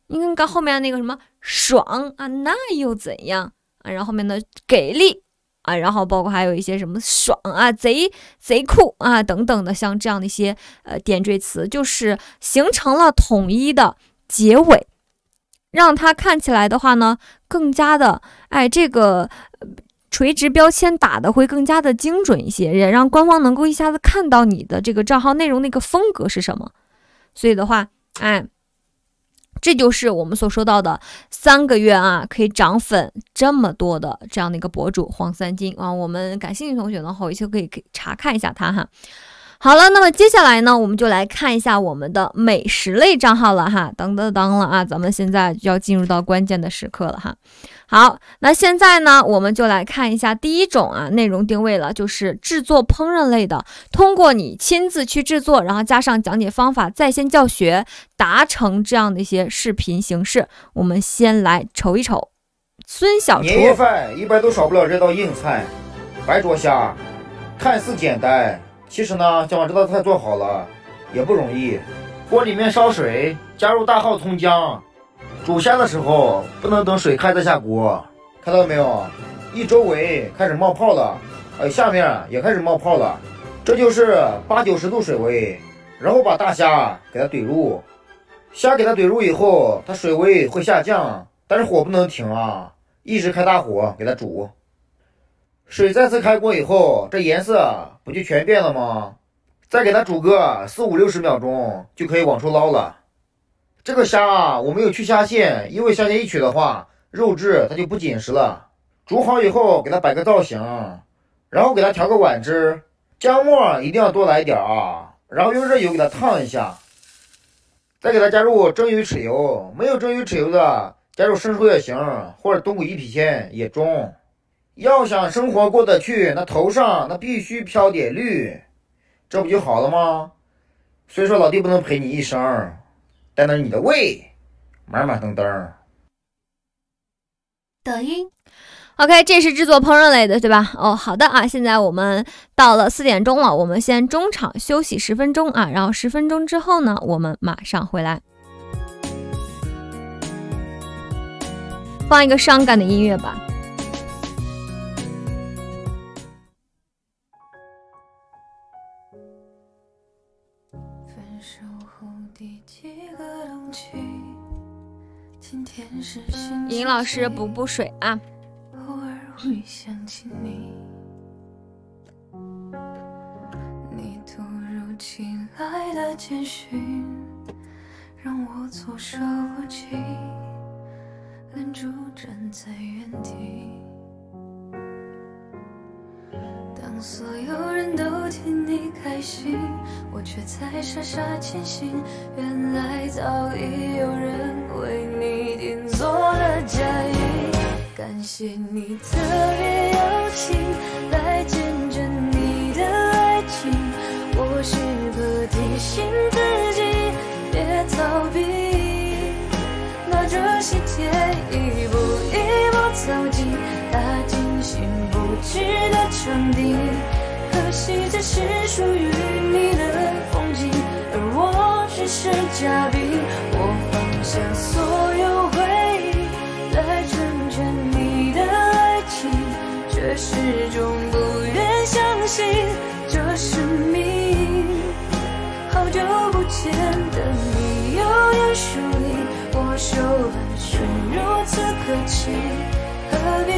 你看，看后面那个什么爽啊，那又怎样？然后后面的给力啊，然后包括还有一些什么爽啊、贼贼酷啊等等的，像这样的一些呃点缀词，就是形成了统一的结尾，让它看起来的话呢，更加的哎，这个垂直标签打的会更加的精准一些，也让官方能够一下子看到你的这个账号内容那个风格是什么。所以的话，哎。这就是我们所说到的三个月啊，可以涨粉这么多的这样的一个博主黄三金啊。我们感兴趣同学呢，回去可以查看一下他哈。好了，那么接下来呢，我们就来看一下我们的美食类账号了哈。当当当了啊，咱们现在就要进入到关键的时刻了哈。好，那现在呢，我们就来看一下第一种啊内容定位了，就是制作烹饪类的，通过你亲自去制作，然后加上讲解方法、在线教学，达成这样的一些视频形式。我们先来瞅一瞅，孙小厨。年夜饭一般都少不了这道硬菜——白灼虾。看似简单，其实呢，想把这道菜做好了也不容易。锅里面烧水，加入大号葱姜。煮虾的时候不能等水开再下锅，看到没有？一周围开始冒泡了，哎，下面也开始冒泡了，这就是八九十度水温，然后把大虾给它怼入，虾给它怼入以后，它水位会下降，但是火不能停啊，一直开大火给它煮。水再次开锅以后，这颜色不就全变了吗？再给它煮个四五六十秒钟，就可以往出捞了。这个虾啊，我没有去虾线，因为虾线一取的话，肉质它就不紧实了。煮好以后，给它摆个造型，然后给它调个碗汁，姜末一定要多来一点啊。然后用热油给它烫一下，再给它加入蒸鱼豉油，没有蒸鱼豉油的，加入生抽也行，或者东古一品鲜也中。要想生活过得去，那头上那必须飘点绿，这不就好了吗？虽说老弟不能陪你一生，但那你的胃满满登登。抖音，OK，这是制作烹饪类的，对吧？哦，好的啊，现在我们到了四点钟了，我们先中场休息十分钟啊，然后十分钟之后呢，我们马上回来，放一个伤感的音乐吧。尹老师补补水啊。偶尔会想起你，你突如其来的简讯让我措手不及，愣住站在原地。当所有人都替你开心，我却在傻傻前行。原来早已有人为你定做了嫁衣。感谢你特别邀请来见证你的爱情，我时刻提醒自己别逃避。拿着喜帖一步一步走进他精心布置的场地，可惜这是属于你的风景，而我只是嘉宾。我放下所有回忆来成全你的爱情，却始终不愿相信这是命。好久不见的你，有眼疏离，我手汗是如此客气，何必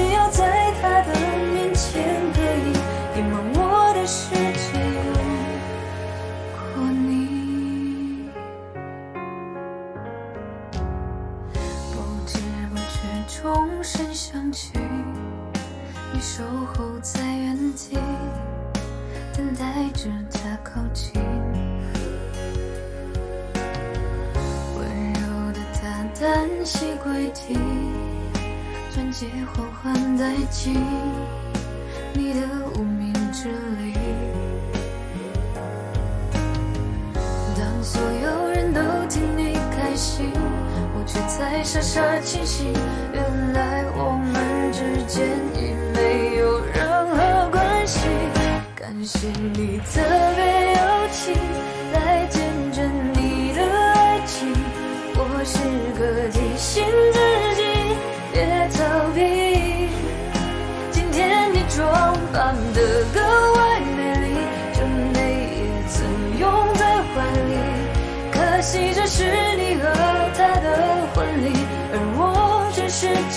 进你的无名指里。当所有人都替你开心，我却在傻傻清醒。原来我们之间已没有任何关系。感谢你特别邀请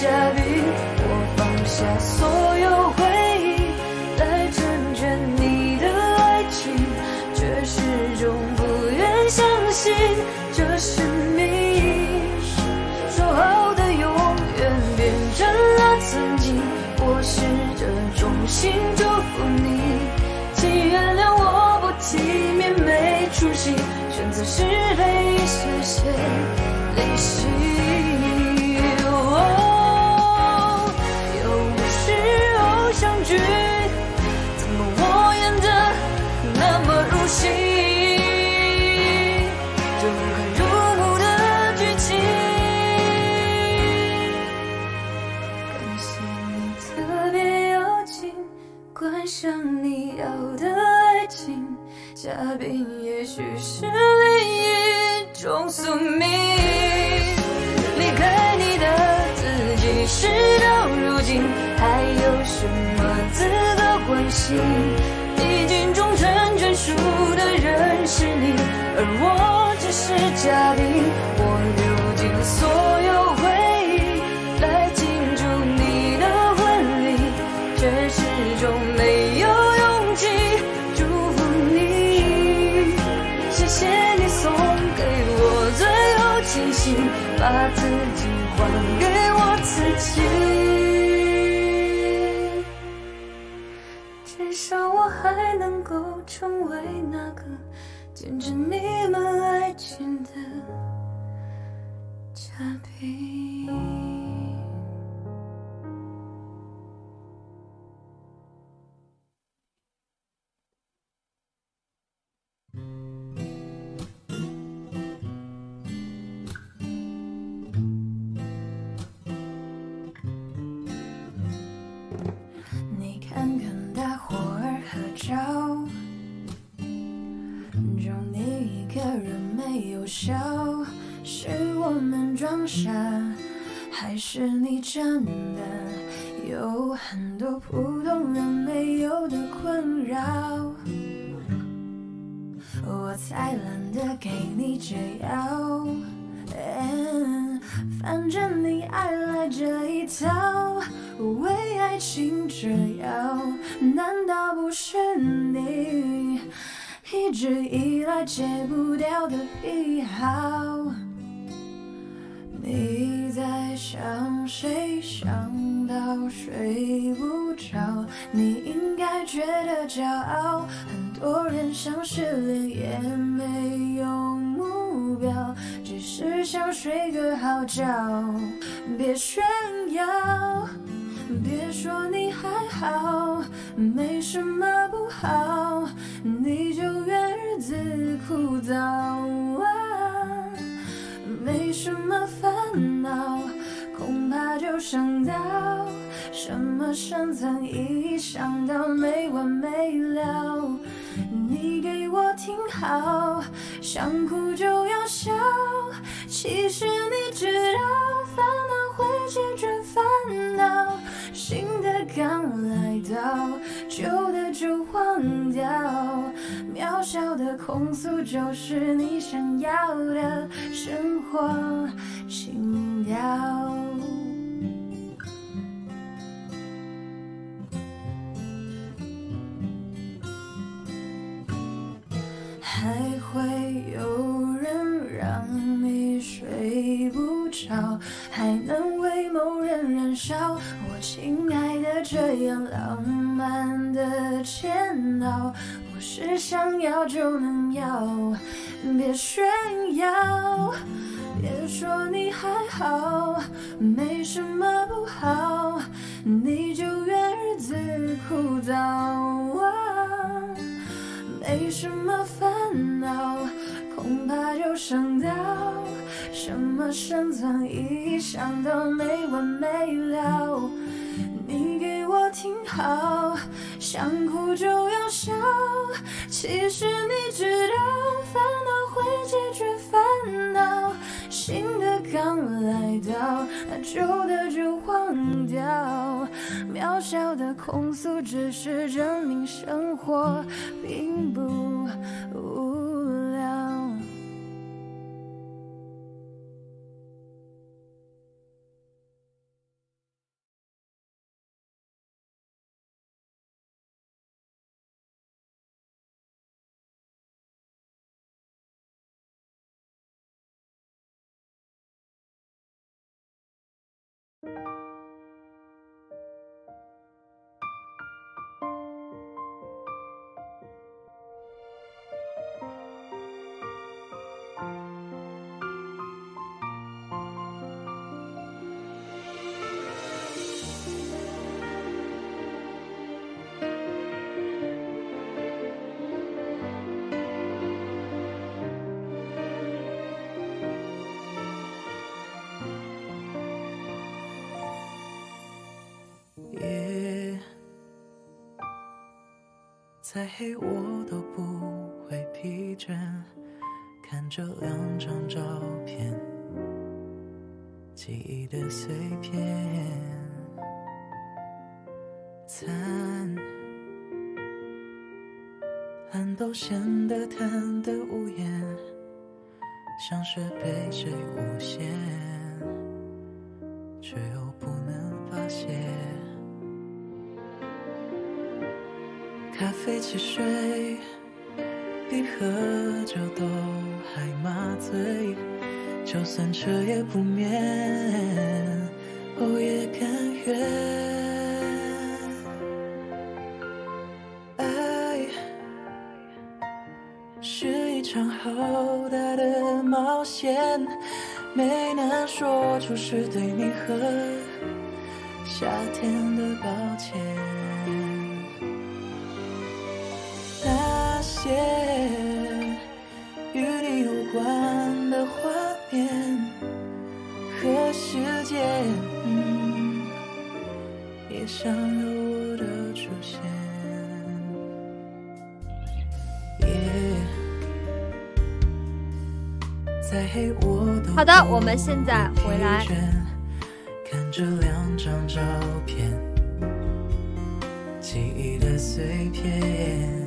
只是宿命。离开你的自己，事到如今还有什么资格关心？已经终成眷属的人是你，而我只是嘉宾。我流尽所自真的有很多普通人没有的困扰？我才懒得给你解药。反正你爱来这一套，为爱情折腰，难道不是你一直以来戒不掉的癖好？你在想谁？想到睡不着，你应该觉得骄傲。很多人想失恋也没有目标，只是想睡个好觉。别炫耀，别说你还好，没什么不好，你就怨日子枯燥啊。没什么烦恼，恐怕就想到什么深层意义，想到没完没了。你给我听好，想哭就要笑。其实你知道，烦恼会解决烦恼，新的刚来到，旧的就忘掉。渺小的控诉就是你想要的生活情调。还会有人让你睡不着，还能为某人燃烧。我亲爱的，这样浪漫的煎熬，不是想要就能要。别炫耀，别说你还好，没什么不好，你就怨日子枯燥。什么烦恼，恐怕就想到什么深层意义，想到没完没了。你给我听好，想哭就要笑。其实你知道，烦恼会解决烦恼，新的刚来到，那旧的就忘掉。渺小的控诉，只是证明生活并不无再黑我都不会疲倦，看这两张照片，记忆的碎片，惨，暗都显得淡的无言，像是被谁诬陷，却又不能咖啡、汽水比喝酒都还麻醉，就算彻夜不眠，我也甘愿。爱是一场好大的冒险，没能说出是对你和夏天的抱歉。界与你有关的画面和世界，别想有我的出现。在黑我的。好的，我们现在回来，看这两张照片，记忆的碎片。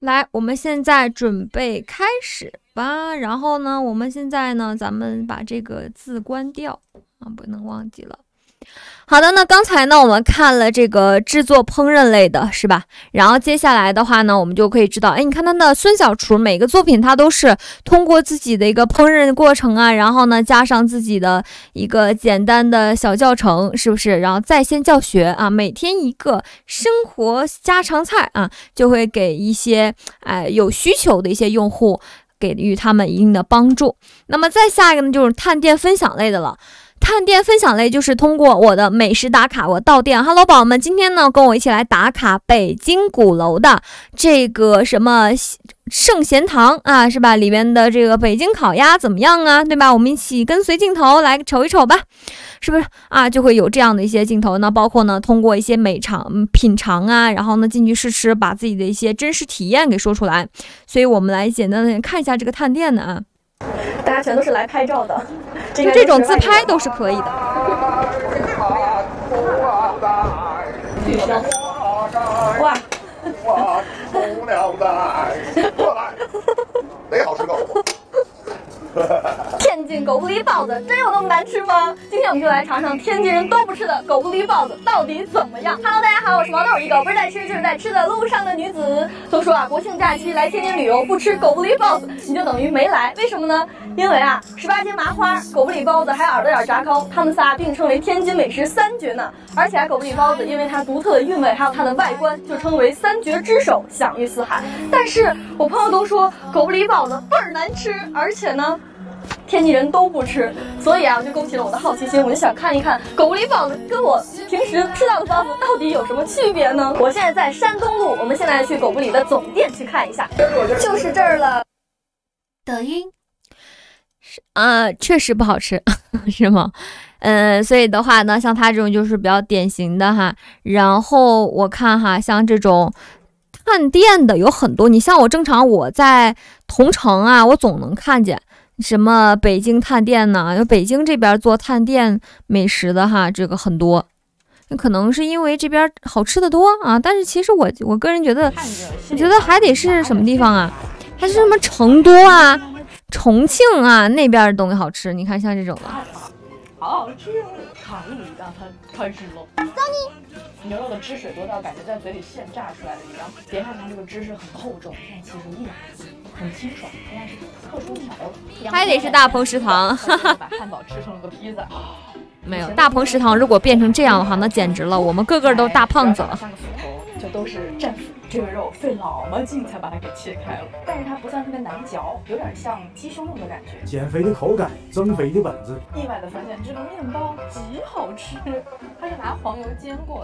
来，我们现在准备开始吧。然后呢，我们现在呢，咱们把这个字关掉啊，不能忘记了。好的，那刚才呢，我们看了这个制作烹饪类的，是吧？然后接下来的话呢，我们就可以知道，哎，你看他的孙小厨每个作品，他都是通过自己的一个烹饪过程啊，然后呢，加上自己的一个简单的小教程，是不是？然后在线教学啊，每天一个生活家常菜啊，就会给一些哎有需求的一些用户给予他们一定的帮助。那么再下一个呢，就是探店分享类的了。探店分享类就是通过我的美食打卡，我到店。Hello，宝宝们，今天呢跟我一起来打卡北京鼓楼的这个什么圣贤堂啊，是吧？里面的这个北京烤鸭怎么样啊？对吧？我们一起跟随镜头来瞅一瞅吧，是不是啊？就会有这样的一些镜头呢，包括呢通过一些美尝品尝啊，然后呢进去试吃，把自己的一些真实体验给说出来。所以我们来简单的看一下这个探店的啊。大家全都是来拍照的，就这种自拍都是可以的。哇！我出了来，过来，得好吃狗？天津狗不理包子真有那么难吃吗？今天我们就来尝尝天津人都不吃的狗不理包子到底怎么样。Hello，大家好，我是毛豆，一个不是在吃就是在吃的路上的女子。都说啊，国庆假期来天津旅游不吃狗不理包子，你就等于没来。为什么呢？因为啊，十八街麻花、狗不理包子还有耳朵眼炸糕，他们仨并称为天津美食三绝呢。而且啊狗不理包子因为它独特的韵味，还有它的外观，就称为三绝之首，享誉四海。但是我朋友都说狗不理包子倍儿难吃，而且呢。天津人都不吃，所以啊，我就勾起了我的好奇心，我就想看一看狗不理包子跟我平时吃到的包子到底有什么区别呢？我现在在山东路，我们现在去狗不理的总店去看一下，就是这儿了。抖音是啊，确实不好吃，是吗？嗯，所以的话呢，像它这种就是比较典型的哈。然后我看哈，像这种探店的有很多，你像我正常我在同城啊，我总能看见。什么北京探店呢？有北京这边做探店美食的哈，这个很多。那可能是因为这边好吃的多啊。但是其实我我个人觉得，我觉得还得是什么地方啊？还是什么成都啊、重庆啊那边的东西好吃。你看像这种的，好好吃，可以让它开始了。牛肉的汁水多到感觉在嘴里现榨出来的一样。别看它这个汁是很厚重，但其实一点很清爽，应该是特殊调的。还得是大鹏食堂，把汉堡吃成了个披萨。没有大鹏食堂，如果变成这样的话，那简直了，我们个个都大胖子了。这都是战斧，这个肉费老么劲才把它给切开了，但是它不算特别难嚼，有点像鸡胸肉的感觉。减肥的口感，增肥的本子。意外的发现这个面包极好吃，它是拿黄油煎过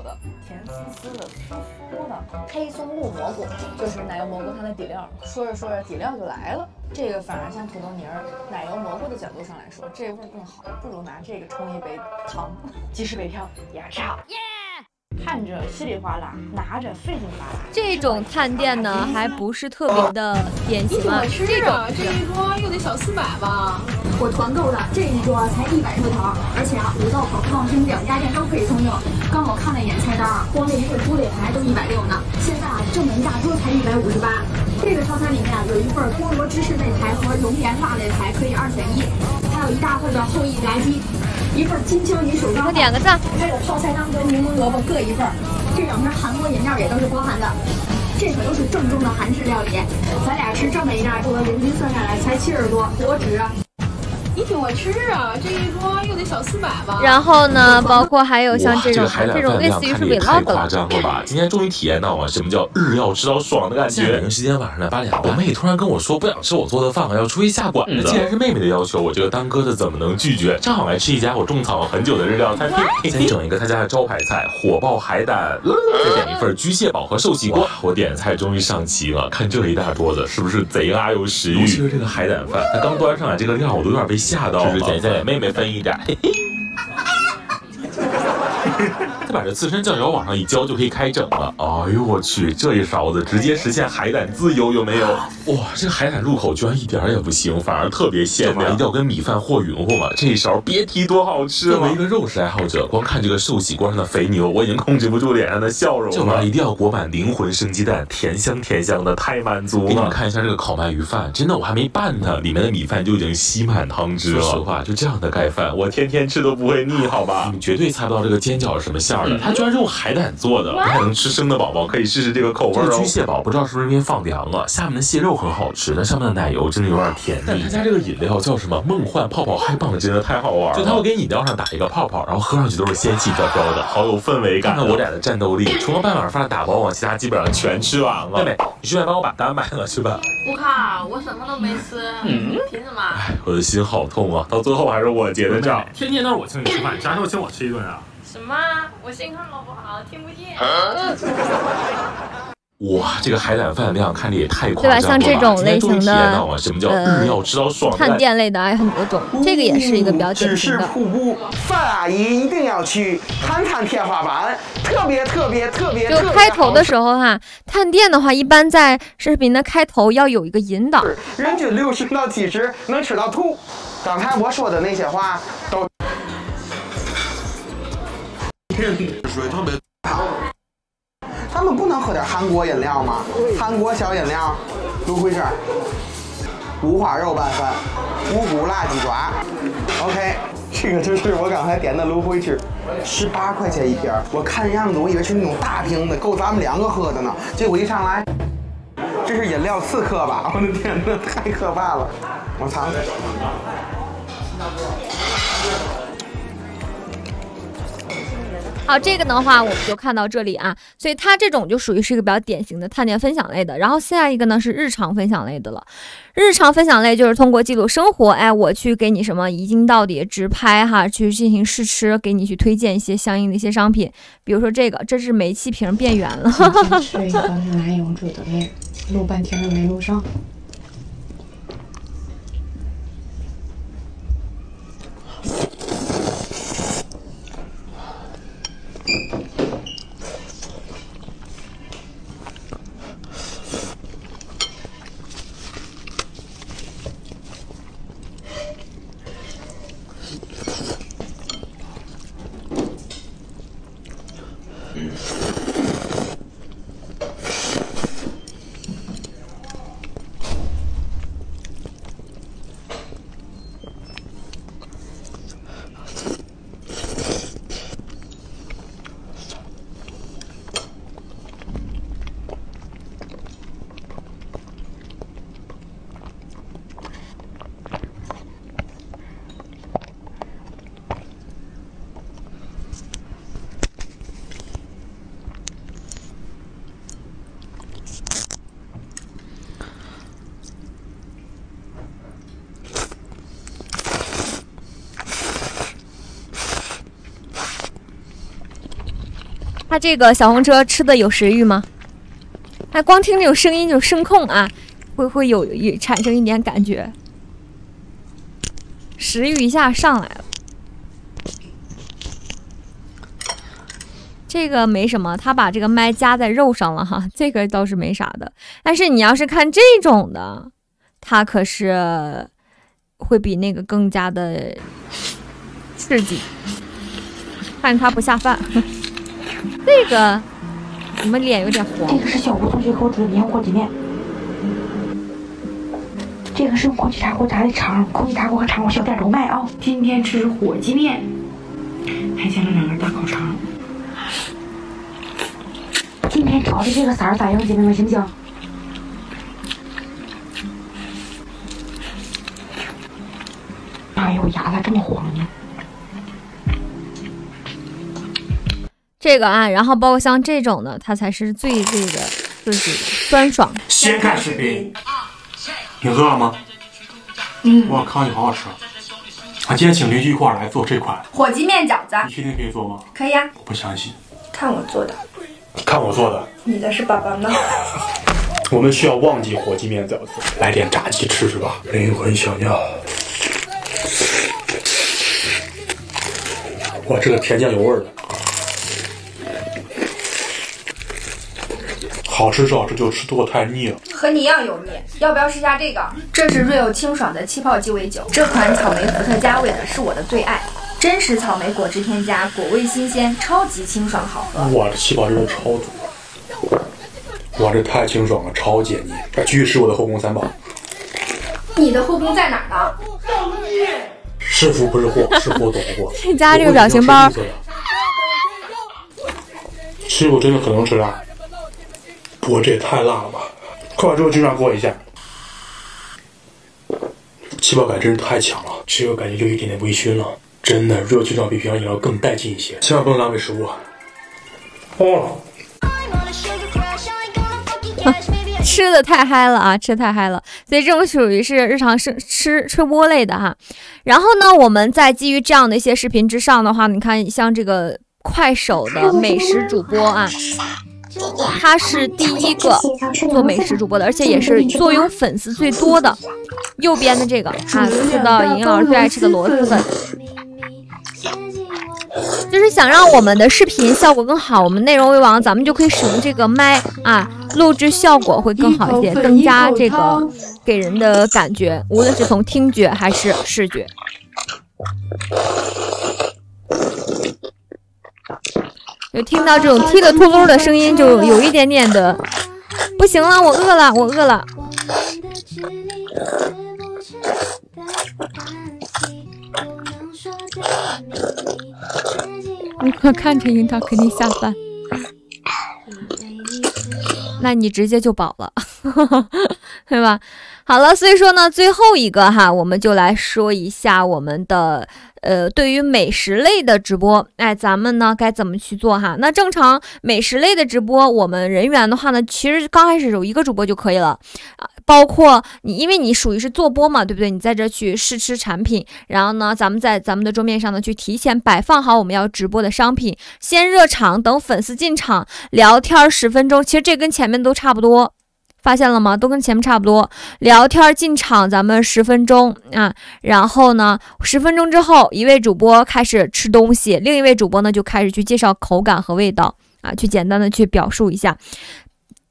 甜丝丝的，酥酥的。黑松露蘑菇就是奶油蘑菇它的底料，说着说着底料就来了。这个反而像土豆泥儿，奶油蘑菇的角度上来说，这味儿更好，不如拿这个冲一杯汤。即使北漂也吃好。耶看着稀里哗啦，拿着费劲巴拉。这种探店呢，还不是特别的典型啊。这种这一桌又得小四百吧？我团购的这一桌才一百出头，而且啊，五道口、望京两家店都可以通用。刚我看了一眼菜单，光这一份猪肋排都一百六呢。现在啊，正门大桌才一百五十八。这个套餐里面啊，有一份菠萝芝士肋排和熔岩辣肋排，可以二选一。还有一大份的后羿炸鸡。一份金枪鱼手抓，饭点个赞。还有泡菜汤跟柠檬萝卜各一份，这两瓶韩国饮料也都是包含的，这可都是正宗的韩式料理。咱俩吃这么一大桌，人均算下来才七十多，多值啊！你挺会吃啊，这一桌又得小四百吧？然后呢，包括还有像这种这种类似于是 vlog 的，夸张了吧？今天终于体验到了什么叫日料吃到爽的感觉。北京时间晚上的八点半，我妹突然跟我说不想吃我做的饭了，要出去下馆子。既然是妹妹的要求，我这个当哥的怎么能拒绝？正好来吃一家我种草了很久的日料餐厅，先整一个他家的招牌菜火爆海胆，再点一份居蟹堡和寿喜锅。我点的菜终于上齐了，看这一大桌子是不是贼拉有食欲？尤其是这个海胆饭，它刚端上来这个料，我都有点被吓到了。就是点一下给妹妹分一点，嘿嘿。再把这刺身酱油往上一浇就可以开整了。哎呦我去，这一勺子直接实现海胆自由，有没有？哇，这海胆入口居然一点也不腥，反而特别鲜亮，一定要跟米饭和匀乎嘛。这一勺别提多好吃了。作为一个肉食爱好者，光看这个寿喜锅上的肥牛，我已经控制不住脸上的笑容了。这玩意儿一定要裹满灵魂生鸡蛋，甜香甜香的，太满足了。给你们看一下这个烤鳗鱼饭，真的我还没拌它，里面的米饭就已经吸满汤汁了。说实话，就这样的盖饭，我天天吃都不会腻，好吧？你绝对猜不到这个煎饺是什么馅儿的，它居然是用海胆做的。不太能吃生的宝宝可以试试这个口味哦。这个巨蟹堡不知道是不是因为放凉了，下面的蟹肉很好吃，但上面的奶油真的有点甜腻。他家这个饮料叫什么？梦幻泡泡嗨棒，真的太好玩了。就他会给饮料上打一个泡泡，然后喝上去都是仙气飘飘的，好有氛围感。看看我俩的战斗力，除了半碗饭打包，我其他基本上全吃完了。妹妹，你顺便帮我把单买了去吧。我靠，我什么都没吃，凭什么？哎，我的心好痛啊！到最后还是我结的账。天天都是我请你吃饭，你啥时候请我吃一顿啊？什么？我信号不好，听不见。哇，这个海胆饭量看着也太夸对吧？张了像这种类型的，啊，什么叫日料吃到爽？探店类的还有很多种，这个也是一个比较典型的。瀑布，范阿姨一定要去探探天花板，特别特别特别。就开头的时候哈，探店的话，一般在视频的开头要有一个引导。人均六十到七十能吃到吐。刚才我说的那些话都。水特别烫他们不能喝点韩国饮料吗？韩国小饮料，芦荟汁儿，五花肉拌饭，无骨辣鸡爪。OK，这个就是我刚才点的芦荟汁，十八块钱一瓶。我看样子，我以为是那种大瓶的，够咱们两个喝的呢。结果一上来，这是饮料刺客吧？我的天呐，太可怕了！我尝尝。好，这个的话我们就看到这里啊，所以它这种就属于是一个比较典型的探店分享类的。然后下一个呢是日常分享类的了，日常分享类就是通过记录生活，哎，我去给你什么一镜到底直拍哈，去进行试吃，给你去推荐一些相应的一些商品，比如说这个，这是煤气瓶变圆了。吃一个奶油煮的面，录半天都没录上。它这个小红车吃的有食欲吗？哎，光听这种声音就声控啊，会会有有产生一点感觉，食欲一下上来了。这个没什么，他把这个麦夹在肉上了哈，这个倒是没啥的。但是你要是看这种的，它可是会比那个更加的刺激，看它不下饭。这个怎么脸有点黄？这个是小吴同学给我煮的年火鸡面。这个是用空气炸锅炸的肠，空气炸锅和肠我小店都卖啊。今天吃火鸡面，还加了两根大烤肠。今天调的这个色儿咋样，姐妹们行不行？这个啊，然后包括像这种的，它才是最这个就是酸爽。先看视频，你饿了吗？嗯。我看你好好吃。啊今天请邻居一块儿来做这款火鸡面饺子，你确定可以做吗？可以啊。我不相信，看我做的，看我做的。你的是宝宝吗。我们需要忘记火鸡面饺子，来点炸鸡吃吃吧。灵魂小鸟，哇，这个甜酱油味儿的。好吃是好吃，就吃多太腻了。和你一样油腻，要不要试下这个？这是 Real 清爽的气泡鸡尾酒，这款草莓伏特加味的是我的最爱，真实草莓果汁添加，果味新鲜，超级清爽好喝。哇，这气泡真的超足！哇，这太清爽了，超解腻。这继续吃我的后宫三宝，你的后宫在哪儿呢？是福不是祸，是祸躲不过。你 加这个表情包，吃我真的很能吃辣，不过这也太辣了吧！快把这个菌上过一下，气泡感真是太强了，这个感觉就一点点微醺了，真的热菌上比平常饮料更带劲一些，千万不能浪费食物啊！哦。吃的太嗨了啊！吃的太嗨了，所以这种属于是日常生吃吃播类的哈。然后呢，我们在基于这样的一些视频之上的话，你看像这个快手的美食主播啊，他是第一个做美食主播的，而且也是坐拥粉丝最多的。右边的这个啊，吃到莹莹老师最爱吃的螺蛳粉。就是想让我们的视频效果更好，我们内容为王，咱们就可以使用这个麦啊，录制效果会更好一些，增加这个给人的感觉，无论是从听觉还是视觉。就听到这种踢的秃噜的声音，就有一点点的不行了，我饿了，我饿了。我看着樱桃肯定下饭，那你直接就饱了，对吧？好了，所以说呢，最后一个哈，我们就来说一下我们的。呃，对于美食类的直播，哎，咱们呢该怎么去做哈？那正常美食类的直播，我们人员的话呢，其实刚开始有一个主播就可以了啊。包括你，因为你属于是做播嘛，对不对？你在这去试吃产品，然后呢，咱们在咱们的桌面上呢去提前摆放好我们要直播的商品，先热场，等粉丝进场聊天十分钟，其实这跟前面都差不多。发现了吗？都跟前面差不多。聊天进场，咱们十分钟啊，然后呢，十分钟之后，一位主播开始吃东西，另一位主播呢就开始去介绍口感和味道啊，去简单的去表述一下。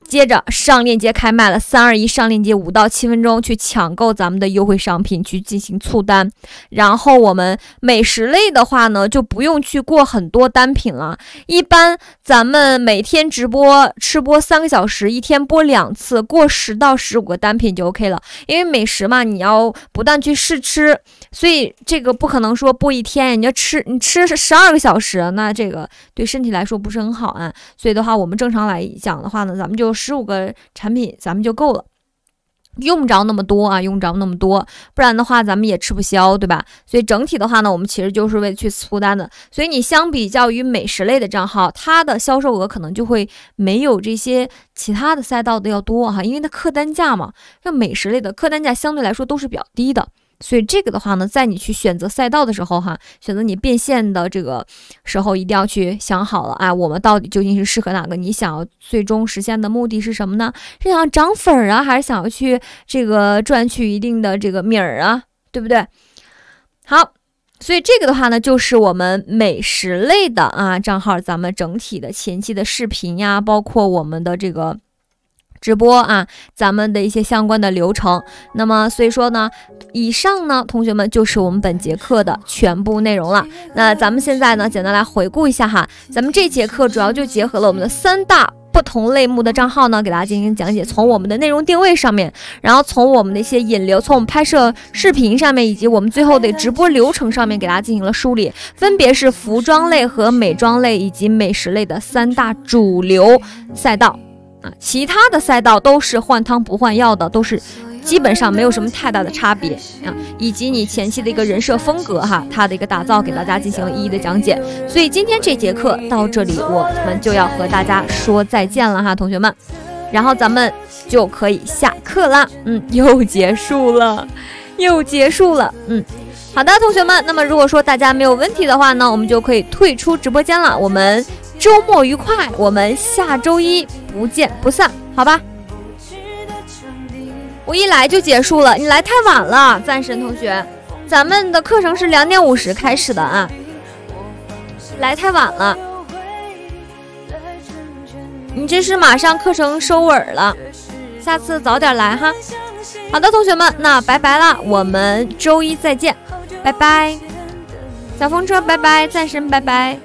接着上链接开卖了，三二一上链接，五到七分钟去抢购咱们的优惠商品，去进行促单。然后我们美食类的话呢，就不用去过很多单品了。一般咱们每天直播吃播三个小时，一天播两次，过十到十五个单品就 OK 了。因为美食嘛，你要不断去试吃，所以这个不可能说播一天，你要吃你吃十二个小时，那这个对身体来说不是很好啊。所以的话，我们正常来讲的话呢，咱们就。十五个产品咱们就够了，用不着那么多啊，用不着那么多，不然的话咱们也吃不消，对吧？所以整体的话呢，我们其实就是为去出单的。所以你相比较于美食类的账号，它的销售额可能就会没有这些其他的赛道的要多哈，因为它客单价嘛，像美食类的客单价相对来说都是比较低的。所以这个的话呢，在你去选择赛道的时候，哈，选择你变现的这个时候，一定要去想好了啊，我们到底究竟是适合哪个？你想要最终实现的目的是什么呢？是想要涨粉儿啊，还是想要去这个赚取一定的这个米儿啊？对不对？好，所以这个的话呢，就是我们美食类的啊账号，咱们整体的前期的视频呀，包括我们的这个。直播啊，咱们的一些相关的流程。那么，所以说呢，以上呢，同学们就是我们本节课的全部内容了。那咱们现在呢，简单来回顾一下哈，咱们这节课主要就结合了我们的三大不同类目的账号呢，给大家进行讲解。从我们的内容定位上面，然后从我们的一些引流，从我们拍摄视频上面，以及我们最后的直播流程上面，给大家进行了梳理，分别是服装类和美妆类以及美食类的三大主流赛道。其他的赛道都是换汤不换药的，都是基本上没有什么太大的差别啊，以及你前期的一个人设风格哈，它的一个打造给大家进行了一一的讲解。所以今天这节课到这里，我们就要和大家说再见了哈，同学们，然后咱们就可以下课啦。嗯，又结束了，又结束了。嗯，好的，同学们，那么如果说大家没有问题的话呢，我们就可以退出直播间了。我们。周末愉快，我们下周一不见不散，好吧？我一来就结束了，你来太晚了，赞神同学，咱们的课程是两点五十开始的啊，来太晚了。你这是马上课程收尾了，下次早点来哈。好的，同学们，那拜拜啦，我们周一再见，拜拜。小风车，拜拜，赞神，拜拜。